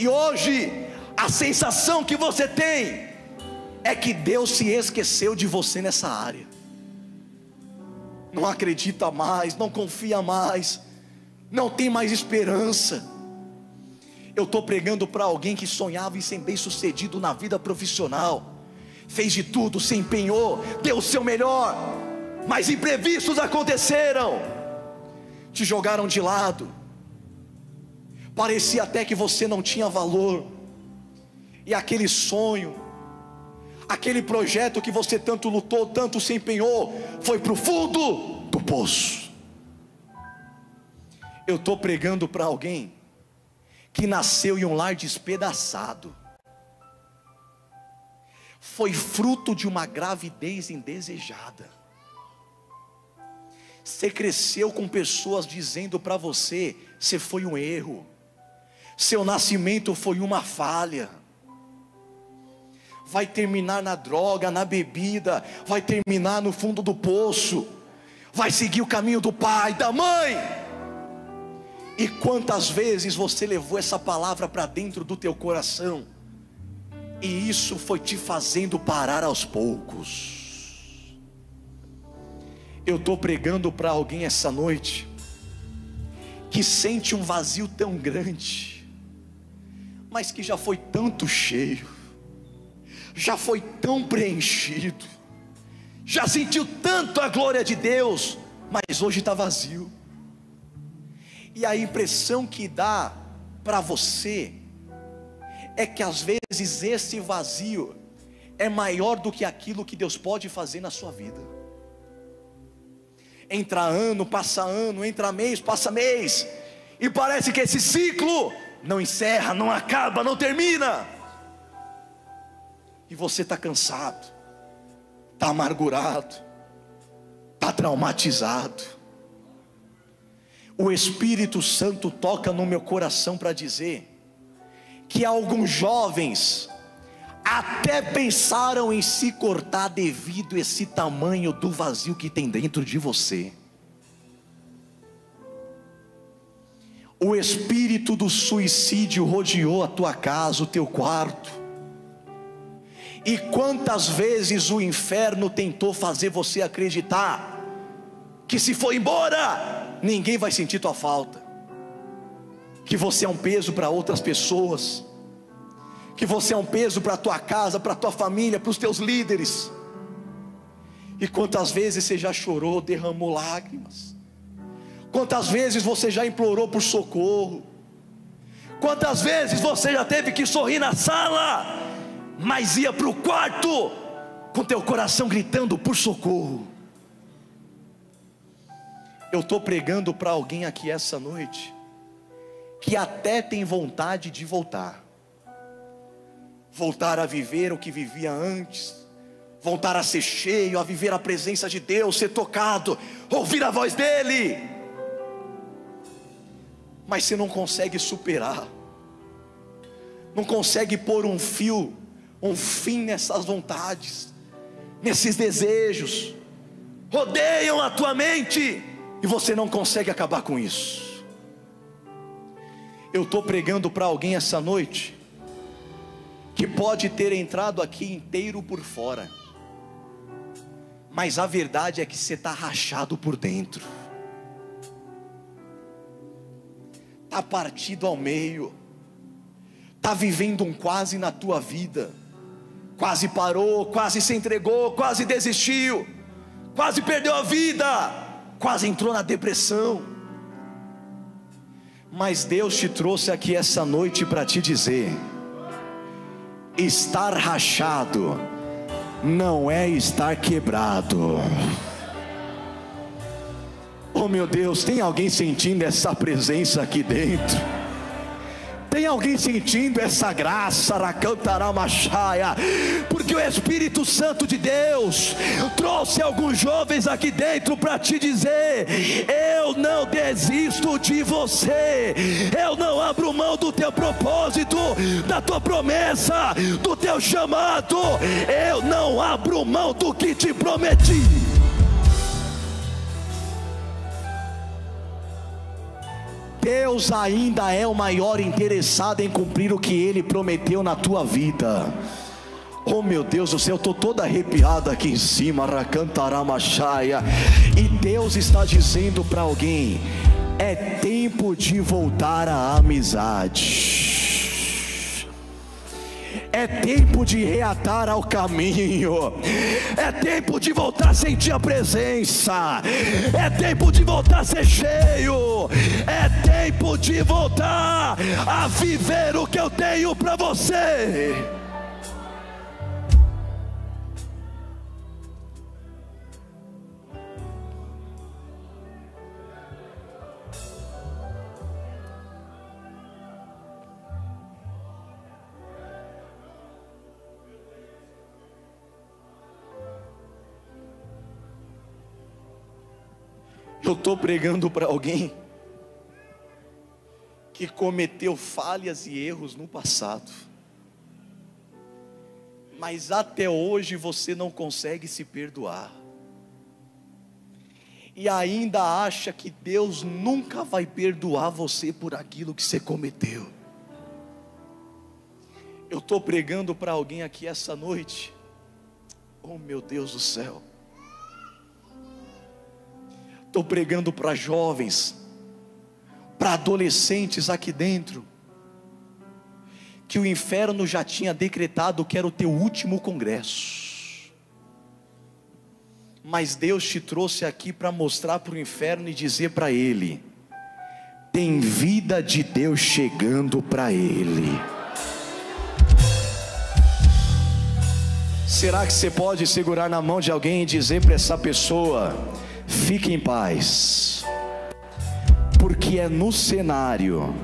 e hoje a sensação que você tem é que Deus se esqueceu de você nessa área. Não acredita mais, não confia mais, não tem mais esperança. Eu estou pregando para alguém que sonhava em ser bem sucedido na vida profissional, fez de tudo, se empenhou, deu o seu melhor, mas imprevistos aconteceram, te jogaram de lado, parecia até que você não tinha valor, e aquele sonho, aquele projeto que você tanto lutou, tanto se empenhou, foi para o fundo do poço. Eu estou pregando para alguém que nasceu em um lar despedaçado, foi fruto de uma gravidez indesejada. Você cresceu com pessoas dizendo para você: você foi um erro, seu nascimento foi uma falha vai terminar na droga, na bebida, vai terminar no fundo do poço, vai seguir o caminho do pai, da mãe. E quantas vezes você levou essa palavra para dentro do teu coração, e isso foi te fazendo parar aos poucos. Eu estou pregando para alguém essa noite, que sente um vazio tão grande, mas que já foi tanto cheio, já foi tão preenchido, já sentiu tanto a glória de Deus, mas hoje está vazio. E a impressão que dá para você é que às vezes esse vazio é maior do que aquilo que Deus pode fazer na sua vida. Entra ano, passa ano, entra mês, passa mês, e parece que esse ciclo não encerra, não acaba, não termina e você está cansado, está amargurado, está traumatizado. O Espírito Santo toca no meu coração para dizer que alguns jovens até pensaram em se cortar devido a esse tamanho do vazio que tem dentro de você. O espírito do suicídio rodeou a tua casa, o teu quarto. E quantas vezes o inferno tentou fazer você acreditar que se for embora, ninguém vai sentir tua falta, que você é um peso para outras pessoas, que você é um peso para tua casa, para tua família, para os teus líderes. E quantas vezes você já chorou, derramou lágrimas? Quantas vezes você já implorou por socorro? Quantas vezes você já teve que sorrir na sala? mas ia para o quarto com teu coração gritando por socorro. Eu estou pregando para alguém aqui essa noite que até tem vontade de voltar, voltar a viver o que vivia antes, voltar a ser cheio, a viver a presença de Deus, ser tocado, ouvir a voz dEle, mas você não consegue superar, não consegue pôr um fio um fim nessas vontades, nesses desejos, rodeiam a tua mente e você não consegue acabar com isso. Eu estou pregando para alguém essa noite que pode ter entrado aqui inteiro por fora, mas a verdade é que você está rachado por dentro, está partido ao meio, está vivendo um quase na tua vida, quase parou, quase se entregou, quase desistiu, quase perdeu a vida, quase entrou na depressão. Mas Deus te trouxe aqui essa noite para te dizer: estar rachado não é estar quebrado. Oh meu Deus, tem alguém sentindo essa presença aqui dentro? Tem alguém sentindo essa graça, Racantaramachaya? Porque o Espírito Santo de Deus trouxe alguns jovens aqui dentro para te dizer: eu não desisto de você, eu não abro mão do teu propósito, da tua promessa, do teu chamado, eu não abro mão do que te prometi. Deus ainda é o maior interessado em cumprir o que Ele prometeu na tua vida. Oh meu Deus do céu, eu estou toda arrepiada aqui em cima, Racantaramachaya. E Deus está dizendo para alguém: é tempo de voltar à amizade. É tempo de reatar ao caminho. É tempo de voltar a sentir a presença. É tempo de voltar a ser cheio. É tempo de voltar a viver o que eu tenho para você. Eu estou pregando para alguém que cometeu falhas e erros no passado, mas até hoje você não consegue se perdoar, e ainda acha que Deus nunca vai perdoar você por aquilo que você cometeu. Eu estou pregando para alguém aqui essa noite, oh meu Deus do céu, Estou pregando para jovens, para adolescentes aqui dentro, que o inferno já tinha decretado que era o teu último congresso. Mas Deus te trouxe aqui para mostrar para o inferno e dizer para ele: tem vida de Deus chegando para ele. Será que você pode segurar na mão de alguém e dizer para essa pessoa: Fique em paz, porque é no cenário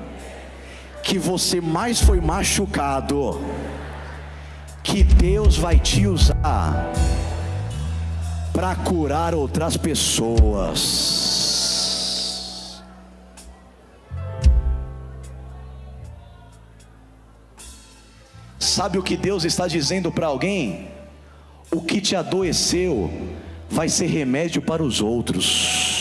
que você mais foi machucado que Deus vai te usar para curar outras pessoas. Sabe o que Deus está dizendo para alguém? O que te adoeceu vai ser remédio para os outros.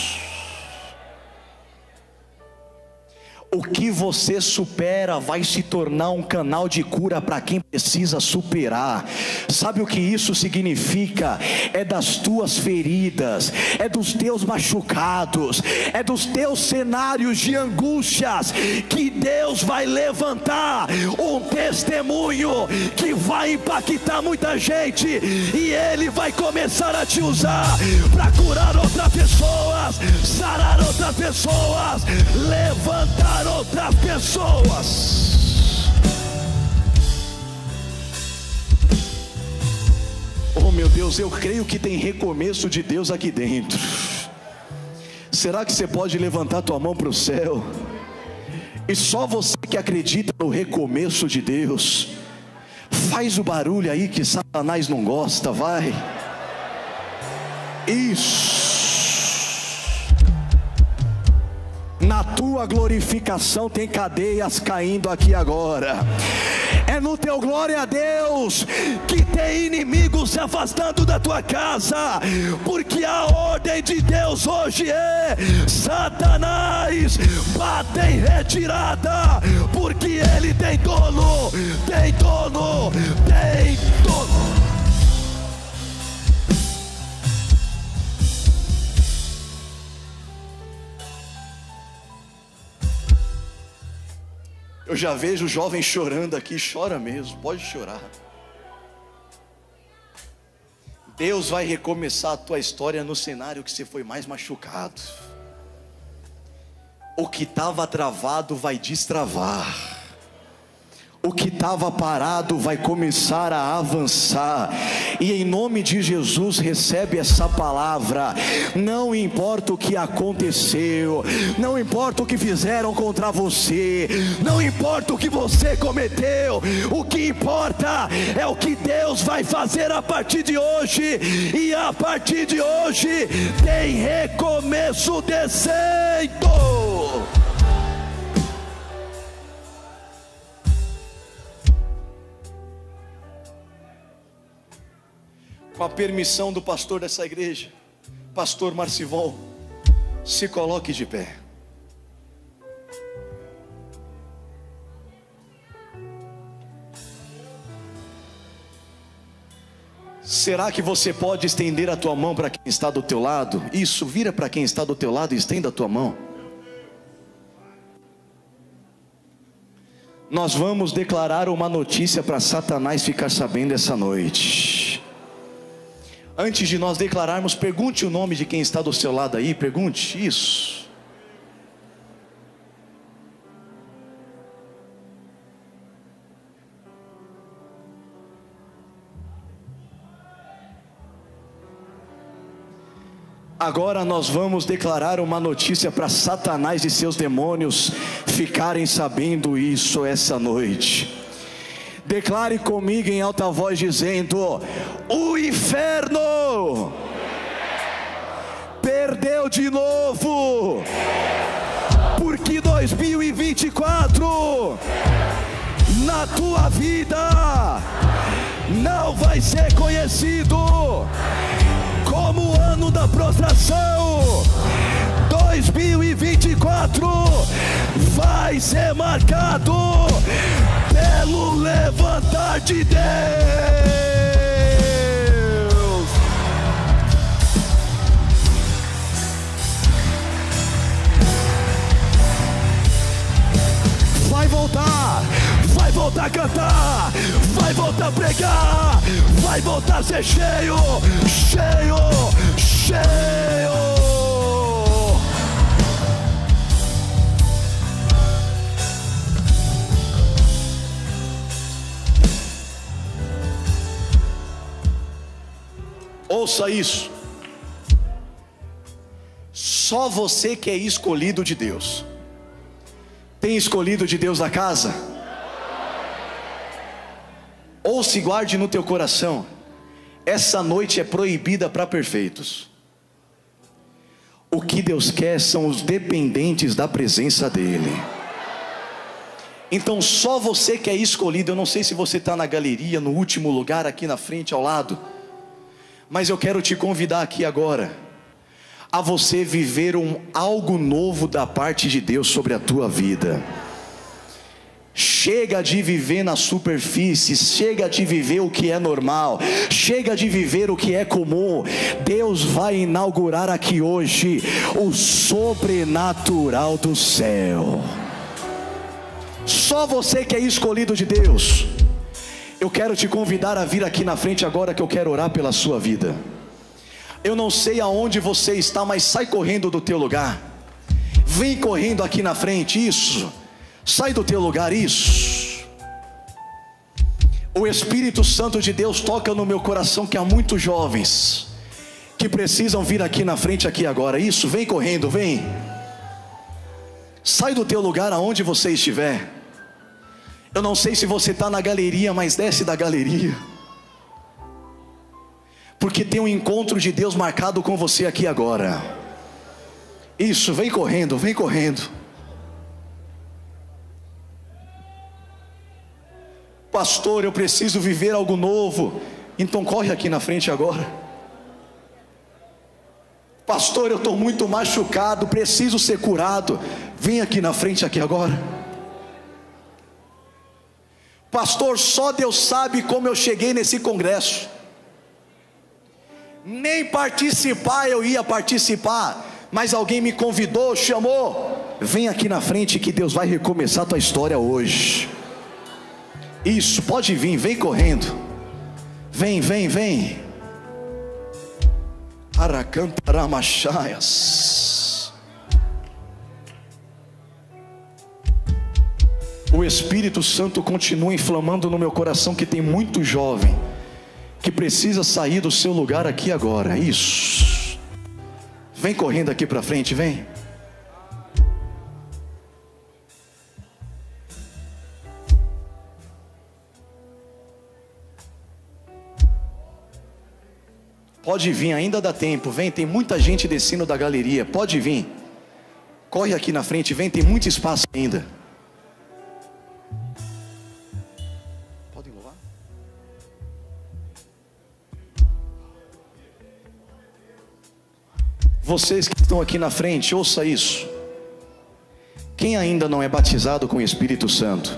O que você supera vai se tornar um canal de cura para quem precisa superar. Sabe o que isso significa? É das tuas feridas, é dos teus machucados, é dos teus cenários de angústias que Deus vai levantar um testemunho que vai impactar muita gente e ele vai começar a te usar para curar outras pessoas, sarar outras pessoas, levantar outras pessoas. Oh meu Deus, eu creio que tem recomeço de Deus aqui dentro. Será que você pode levantar tua mão para o céu? E só você que acredita no recomeço de Deus, faz o barulho aí que Satanás não gosta, vai. Isso. Na tua glorificação tem cadeias caindo aqui agora. É no teu glória a Deus que tem inimigos se afastando da tua casa, porque a ordem de Deus hoje é: Satanás, bate em retirada, porque ele tem dono, tem dono, tem dono. Eu já vejo o jovem chorando aqui, chora mesmo, pode chorar. Deus vai recomeçar a tua história no cenário que você foi mais machucado. O que estava travado vai destravar o que estava parado vai começar a avançar, e em nome de Jesus recebe essa palavra. Não importa o que aconteceu, não importa o que fizeram contra você, não importa o que você cometeu, o que importa é o que Deus vai fazer a partir de hoje, e a partir de hoje tem recomeço descendo. Com a permissão do pastor dessa igreja, pastor Marcivol, se coloque de pé. Será que você pode estender a tua mão para quem está do teu lado? Isso, vira para quem está do teu lado e estenda a tua mão. Nós vamos declarar uma notícia para Satanás ficar sabendo essa noite. Antes de nós declararmos, pergunte o nome de quem está do seu lado aí, pergunte isso. Agora nós vamos declarar uma notícia para Satanás e seus demônios ficarem sabendo isso essa noite. Declare comigo em alta voz, dizendo: O inferno perdeu de novo, porque 2024 na tua vida não vai ser conhecido como o ano da prostração. 2024 vai ser marcado pelo levantar de Deus. Vai voltar, vai voltar a cantar, vai voltar a pregar, vai voltar a ser cheio, cheio, cheio. Ouça isso. Só você que é escolhido de Deus. Tem escolhido de Deus a casa? Ou se guarde no teu coração. Essa noite é proibida para perfeitos. O que Deus quer são os dependentes da presença dEle. Então, só você que é escolhido, eu não sei se você está na galeria, no último lugar, aqui na frente, ao lado. Mas eu quero te convidar aqui agora a você viver um algo novo da parte de Deus sobre a tua vida. Chega de viver na superfície, chega de viver o que é normal, chega de viver o que é comum. Deus vai inaugurar aqui hoje o sobrenatural do céu. Só você que é escolhido de Deus eu quero te convidar a vir aqui na frente agora que eu quero orar pela sua vida. Eu não sei aonde você está, mas sai correndo do teu lugar. Vem correndo aqui na frente, isso. Sai do teu lugar, isso. O Espírito Santo de Deus toca no meu coração que há muitos jovens que precisam vir aqui na frente aqui agora. Isso, vem correndo, vem. Sai do teu lugar aonde você estiver. Eu não sei se você está na galeria, mas desce da galeria. Porque tem um encontro de Deus marcado com você aqui agora. Isso, vem correndo, vem correndo. Pastor, eu preciso viver algo novo. Então corre aqui na frente agora. Pastor, eu estou muito machucado, preciso ser curado. Vem aqui na frente aqui agora. Pastor, só Deus sabe como eu cheguei nesse congresso. Nem participar eu ia participar, mas alguém me convidou, chamou. Vem aqui na frente que Deus vai recomeçar a tua história hoje. Isso, pode vir, vem correndo. Vem, vem, vem. Aracantaramachaias. O Espírito Santo continua inflamando no meu coração que tem muito jovem que precisa sair do seu lugar aqui agora. Isso. Vem correndo aqui para frente, vem. Pode vir, ainda dá tempo. Vem, tem muita gente descendo da galeria. Pode vir. Corre aqui na frente, vem, tem muito espaço ainda. Vocês que estão aqui na frente, ouça isso. Quem ainda não é batizado com o Espírito Santo,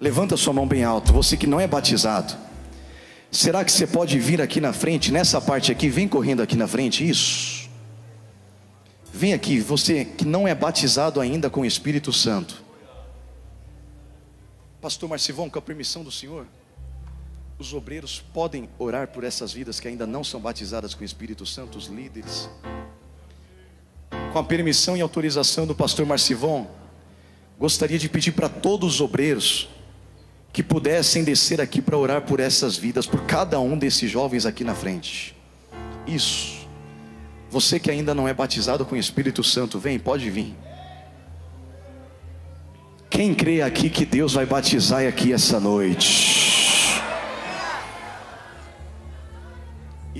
levanta sua mão bem alto. Você que não é batizado. Será que você pode vir aqui na frente, nessa parte aqui? Vem correndo aqui na frente, isso. Vem aqui, você que não é batizado ainda com o Espírito Santo. Pastor Marcivão, com a permissão do Senhor, os obreiros podem orar por essas vidas que ainda não são batizadas com o Espírito Santo, os líderes. Com a permissão e autorização do pastor Marcivão, gostaria de pedir para todos os obreiros que pudessem descer aqui para orar por essas vidas, por cada um desses jovens aqui na frente. Isso. Você que ainda não é batizado com o Espírito Santo, vem, pode vir. Quem crê aqui que Deus vai batizar aqui essa noite?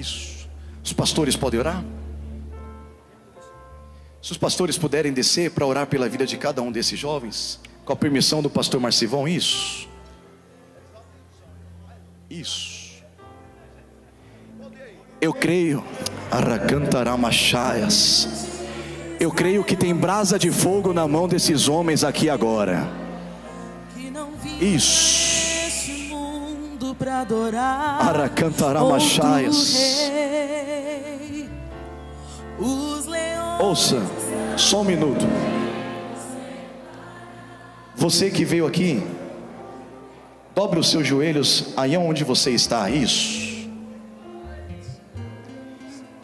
Isso. Os pastores podem orar? Se os pastores puderem descer para orar pela vida de cada um desses jovens, com a permissão do pastor Marcivão, isso. Isso. Eu creio, Arracantaramachaias. Eu creio que tem brasa de fogo na mão desses homens aqui agora. Isso. Aracantaramachaias. Ouça, só um minuto. Você que veio aqui, Dobre os seus joelhos aí onde você está, isso.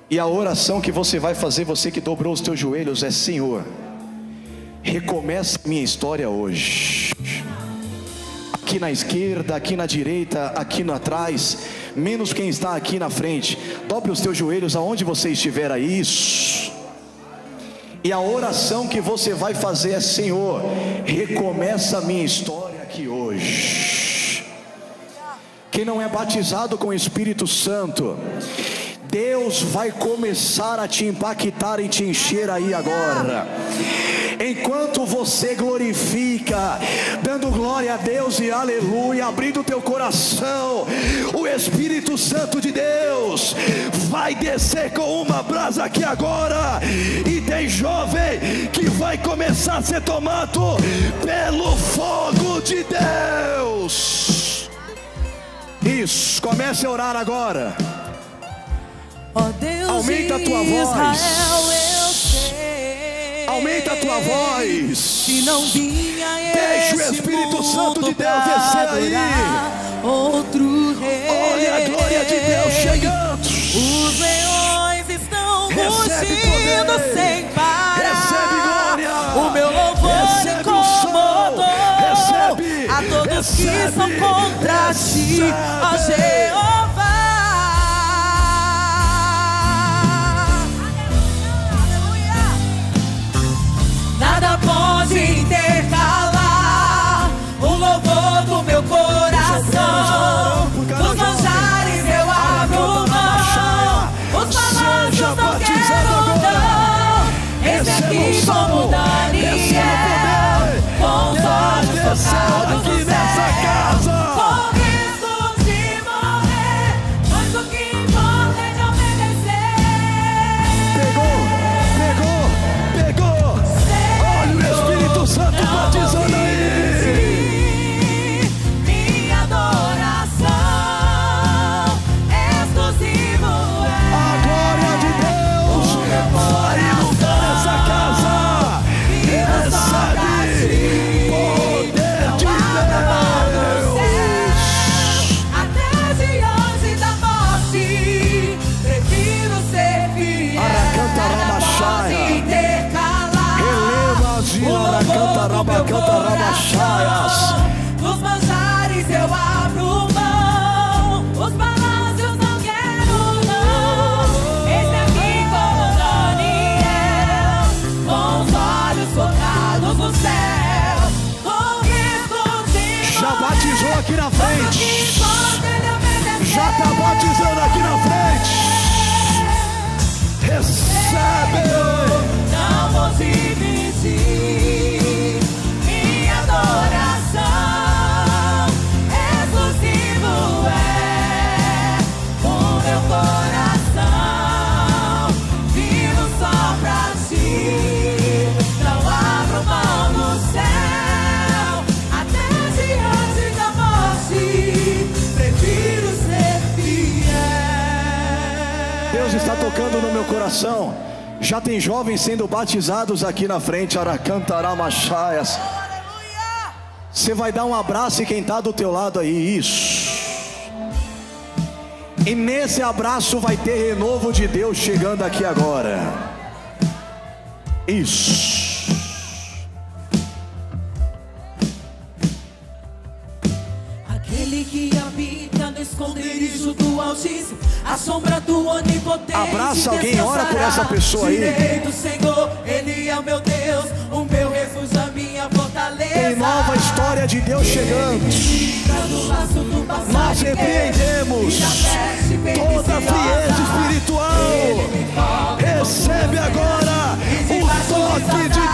E a oração que você vai fazer, você que dobrou os teus joelhos, é: Senhor, recomeça minha história hoje. Aqui na esquerda, aqui na direita, aqui no atrás, menos quem está aqui na frente. Dobre os teus joelhos aonde você estiver aí. E a oração que você vai fazer é: Senhor, recomeça a minha história aqui hoje. Quem não é batizado com o Espírito Santo, Deus vai começar a te impactar e te encher aí agora. Enquanto você glorifica, dando glória a Deus e aleluia, abrindo teu coração, o Espírito Santo de Deus vai descer com uma brasa aqui agora, e tem jovem que vai começar a ser tomado pelo fogo de Deus. Isso, comece a orar agora. Oh Deus Aumenta a tua voz. Aumenta a tua voz. Que não vinha Deixa o Espírito Santo de Deus descer aí. Outro rei. Olha a glória de Deus chegando. Os leões estão rugindo sem parar. Recebe glória. O meu louvor Recebe incomodou a todos que são contra ti, ó Jeová. Já tem jovens sendo batizados aqui na frente, Aracantará Machaias. Você vai dar um abraço e quem está do teu lado aí, isso. E nesse abraço vai ter renovo de Deus chegando aqui agora. Isso. altíssimo, a sombra do onipotente. Abraça alguém, ora por essa pessoa aí. Direito, Senhor, Ele é o meu Deus, o meu refúgio, a minha fortaleza. Tem nova história de Deus chegando. Nós repreendemos toda frieza espiritual. Recebe agora o toque de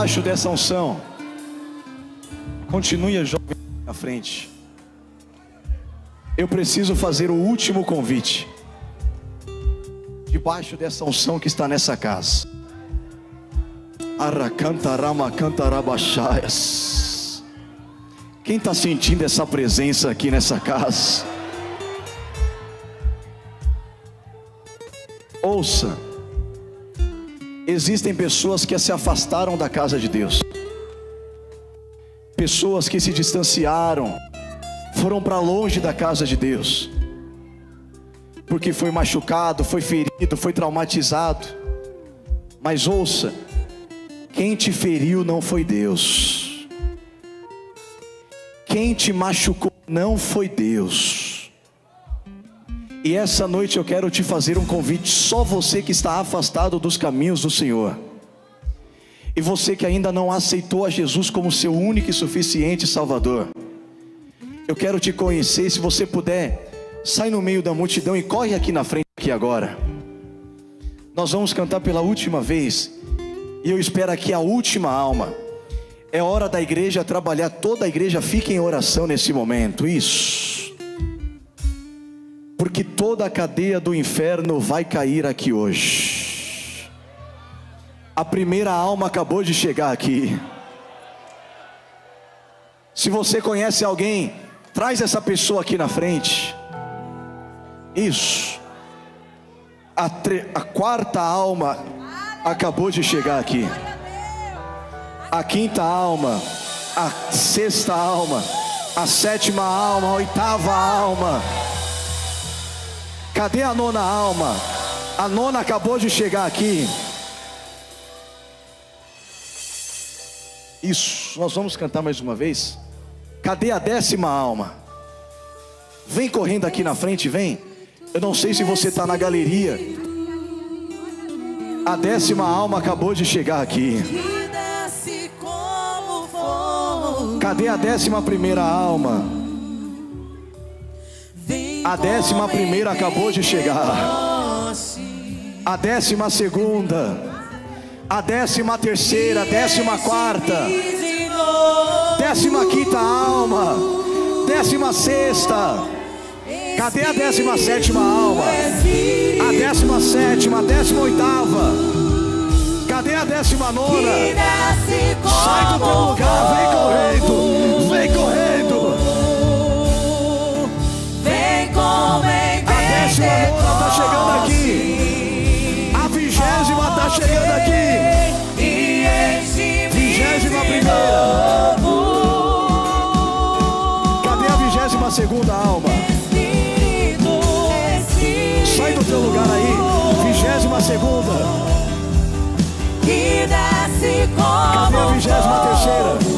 debaixo dessa unção, continue a jovem na frente. Eu preciso fazer o último convite. Debaixo dessa unção que está nessa casa. Arracantaramacantarabachaias. Quem está sentindo essa presença aqui nessa casa? Ouça, existem pessoas que se afastaram da casa de Deus, pessoas que se distanciaram, foram para longe da casa de Deus, porque foi machucado, foi ferido, foi traumatizado. Mas ouça, quem te feriu não foi Deus, quem te machucou não foi Deus. E essa noite eu quero te fazer um convite, só você que está afastado dos caminhos do Senhor. E você que ainda não aceitou a Jesus como seu único e suficiente Salvador. Eu quero te conhecer, se você puder, sai no meio da multidão e corre aqui na frente aqui agora. Nós vamos cantar pela última vez. E eu espero aqui a última alma. É hora da igreja trabalhar, toda a igreja fica em oração nesse momento. Isso. Porque toda a cadeia do inferno vai cair aqui hoje. A primeira alma acabou de chegar aqui. Se você conhece alguém, traz essa pessoa aqui na frente. Isso. A, tre- a quarta alma acabou de chegar aqui. A quinta alma, a sexta alma, a sétima alma, a oitava alma. Cadê a nona alma? A nona acabou de chegar aqui. Isso, nós vamos cantar mais uma vez. Cadê a décima alma? Vem correndo aqui na frente, vem. Eu não sei se você está na galeria. A décima alma acabou de chegar aqui. Cadê a décima primeira alma? A décima primeira acabou de chegar. A décima segunda. A décima terceira, décima quarta, décima quinta alma, décima sexta. Cadê a décima sétima alma? A décima sétima, a décima oitava. Cadê a décima nona? Sai do teu lugar, vem correndo. Décima nona está chegando aqui. A vigésima está chegando aqui. Vigésima primeira. Cadê a vigésima segunda alma? Sai do teu lugar aí. Vigésima segunda. Cadê a vigésima terceira?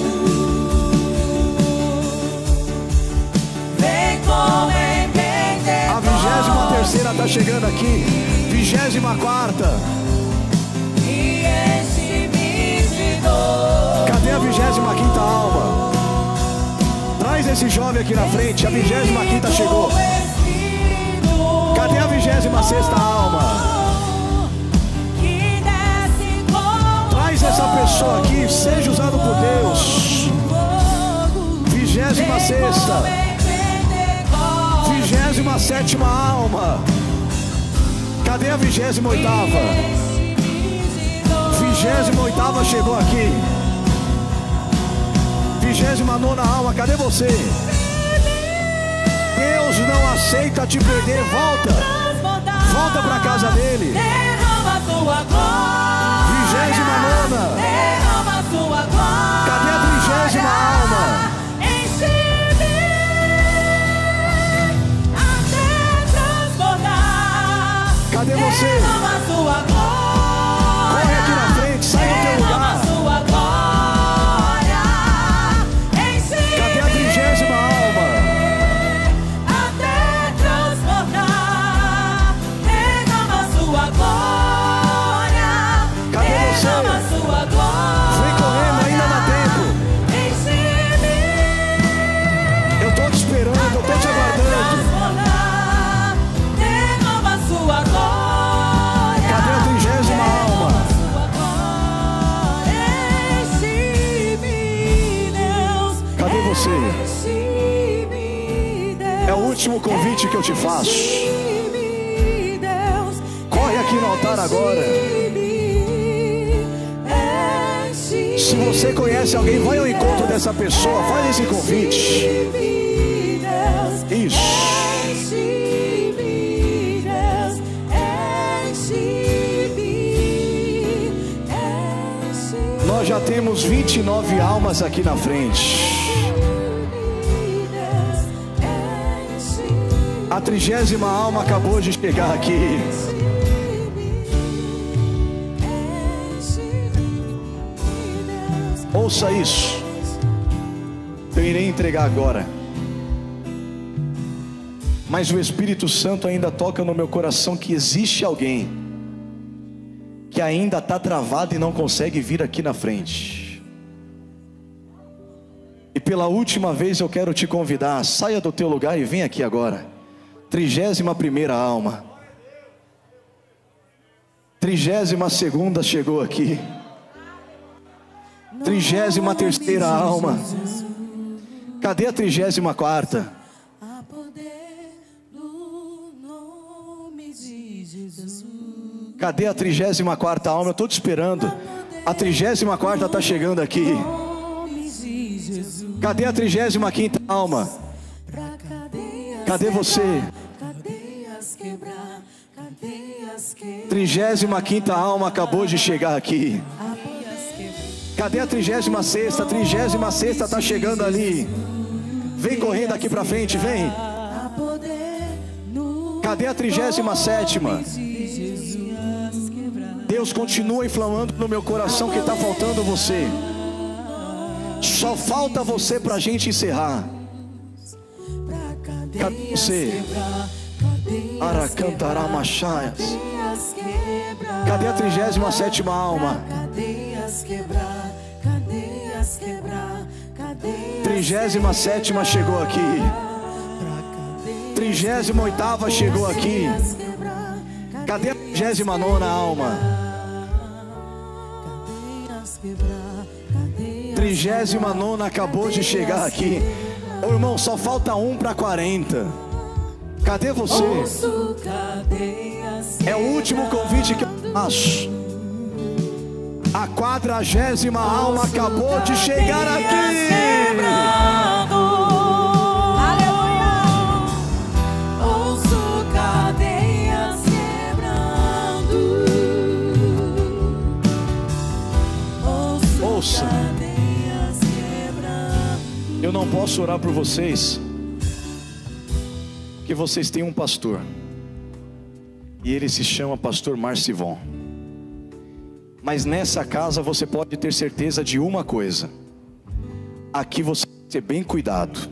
Está chegando aqui. Vigésima quarta. E enche-me de. Cadê a vigésima quinta alma? Traz esse jovem aqui na frente. A vigésima quinta chegou. Espírito, Cadê a vigésima sexta alma? Traz essa pessoa aqui. Seja usado por Deus. fogo. Vigésima sexta. Como em Pentecoste. Vigésima sétima alma. Cadê a vigésima oitava? Enche-me de dor. Vigésima oitava chegou aqui. Vigésima nona alma, cadê você? Deus não aceita te perder, volta. Volta pra casa dele. Derrama tua glória. Vigésima nona. Cadê a trigésima alma? Você? Convite que eu te faço. Corre aqui no altar agora. Se você conhece alguém, vai ao encontro dessa pessoa, faz esse convite. Isso. Nós já temos 29 almas aqui na frente. Trigésima alma acabou de chegar aqui. Ouça isso. Eu irei entregar agora. Mas o Espírito Santo ainda toca no meu coração que existe alguém que ainda está travado e não consegue vir aqui na frente. E pela última vez eu quero te convidar, saia do teu lugar e vem aqui agora. Trigésima primeira alma. Trigésima segunda chegou aqui. Trigésima terceira alma. Cadê a trigésima quarta? Cadê a trigésima quarta alma? Eu estou te esperando. A trigésima quarta está chegando aqui. Cadê a trigésima quinta alma? Cadê você? Cadeias quebrar, cadeias quebrar. Trigésima quinta alma acabou de chegar aqui. Cadê a trigésima sexta? A trigésima sexta está chegando ali. Vem correndo aqui para frente, vem. Cadê a trigésima sétima? de Jesus. Quebrar. Deus continua inflamando no meu coração que está faltando você. Só falta você para a gente encerrar. Cadê você? Aracantará machaias. Cadê a trigésima sétima alma? Cadeias quebrar, cadeias quebrar, cadeias Trigésima sétima chegou aqui. Trigésima oitava chegou aqui. Cadê a trigésima nona alma? cadeias quebrar, cadeias Trigésima nona acabou de chegar aqui. Ô irmão, só falta um para 40. Cadê você? É o último convite que eu faço. A quadragésima alma acabou de chegar aqui. Eu não posso orar por vocês, porque vocês têm um pastor, e ele se chama Pastor Marcivon. Mas nessa casa você pode ter certeza de uma coisa: aqui você vai ser bem cuidado,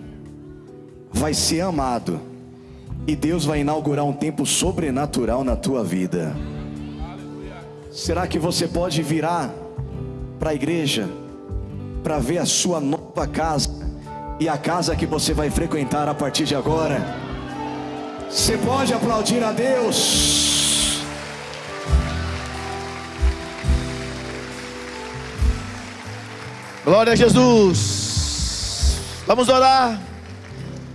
vai ser amado, e Deus vai inaugurar um tempo sobrenatural na tua vida. Será que você pode virar para a igreja para ver a sua nova casa e a casa que você vai frequentar a partir de agora? Você pode aplaudir a Deus? Glória a Jesus. Vamos orar.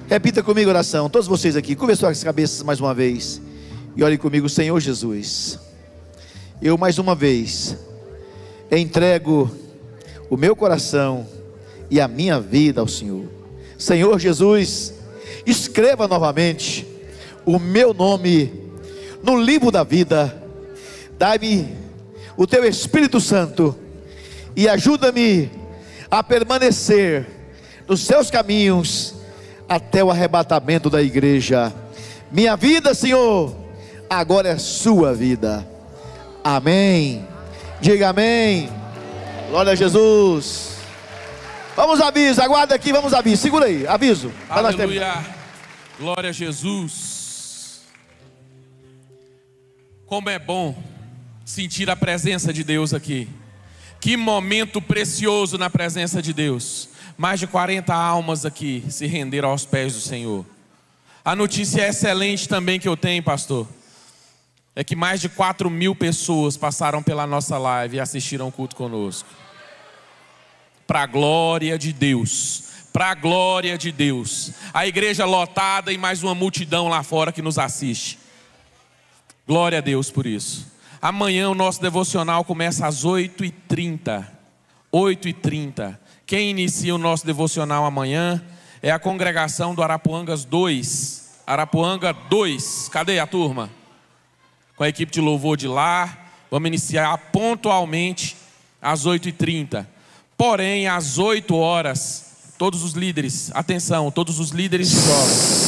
Repita comigo a oração. Todos vocês aqui, curvem suas cabeças mais uma vez. E olhem comigo, Senhor Jesus. Eu mais uma vez entrego o meu coração e a minha vida ao Senhor. Senhor Jesus, escreva novamente o meu nome no livro da vida. Dai-me o teu Espírito Santo e ajuda-me a permanecer nos seus caminhos até o arrebatamento da igreja. Minha vida, Senhor, agora é sua vida. Amém. Diga amém. Glória a Jesus. Vamos aviso, aguarda aqui, vamos aviso. Segura aí, aviso. Aleluia. Glória a Jesus. Como é bom sentir a presença de Deus aqui. Que momento precioso na presença de Deus. Mais de 40 almas aqui se renderam aos pés do Senhor. A notícia excelente também que eu tenho, pastor, é que mais de 4 mil pessoas passaram pela nossa live e assistiram o culto conosco. Para a glória de Deus, para a glória de Deus. A igreja lotada e mais uma multidão lá fora que nos assiste. Glória a Deus por isso. Amanhã o nosso devocional começa às 8h30. 8h30. Quem inicia o nosso devocional amanhã é a congregação do Arapuangas 2. Arapuanga 2. Cadê a turma? Com a equipe de louvor de lá. Vamos iniciar pontualmente às 8h30. Porém, às 8 horas, todos os líderes, atenção, todos os líderes de jovens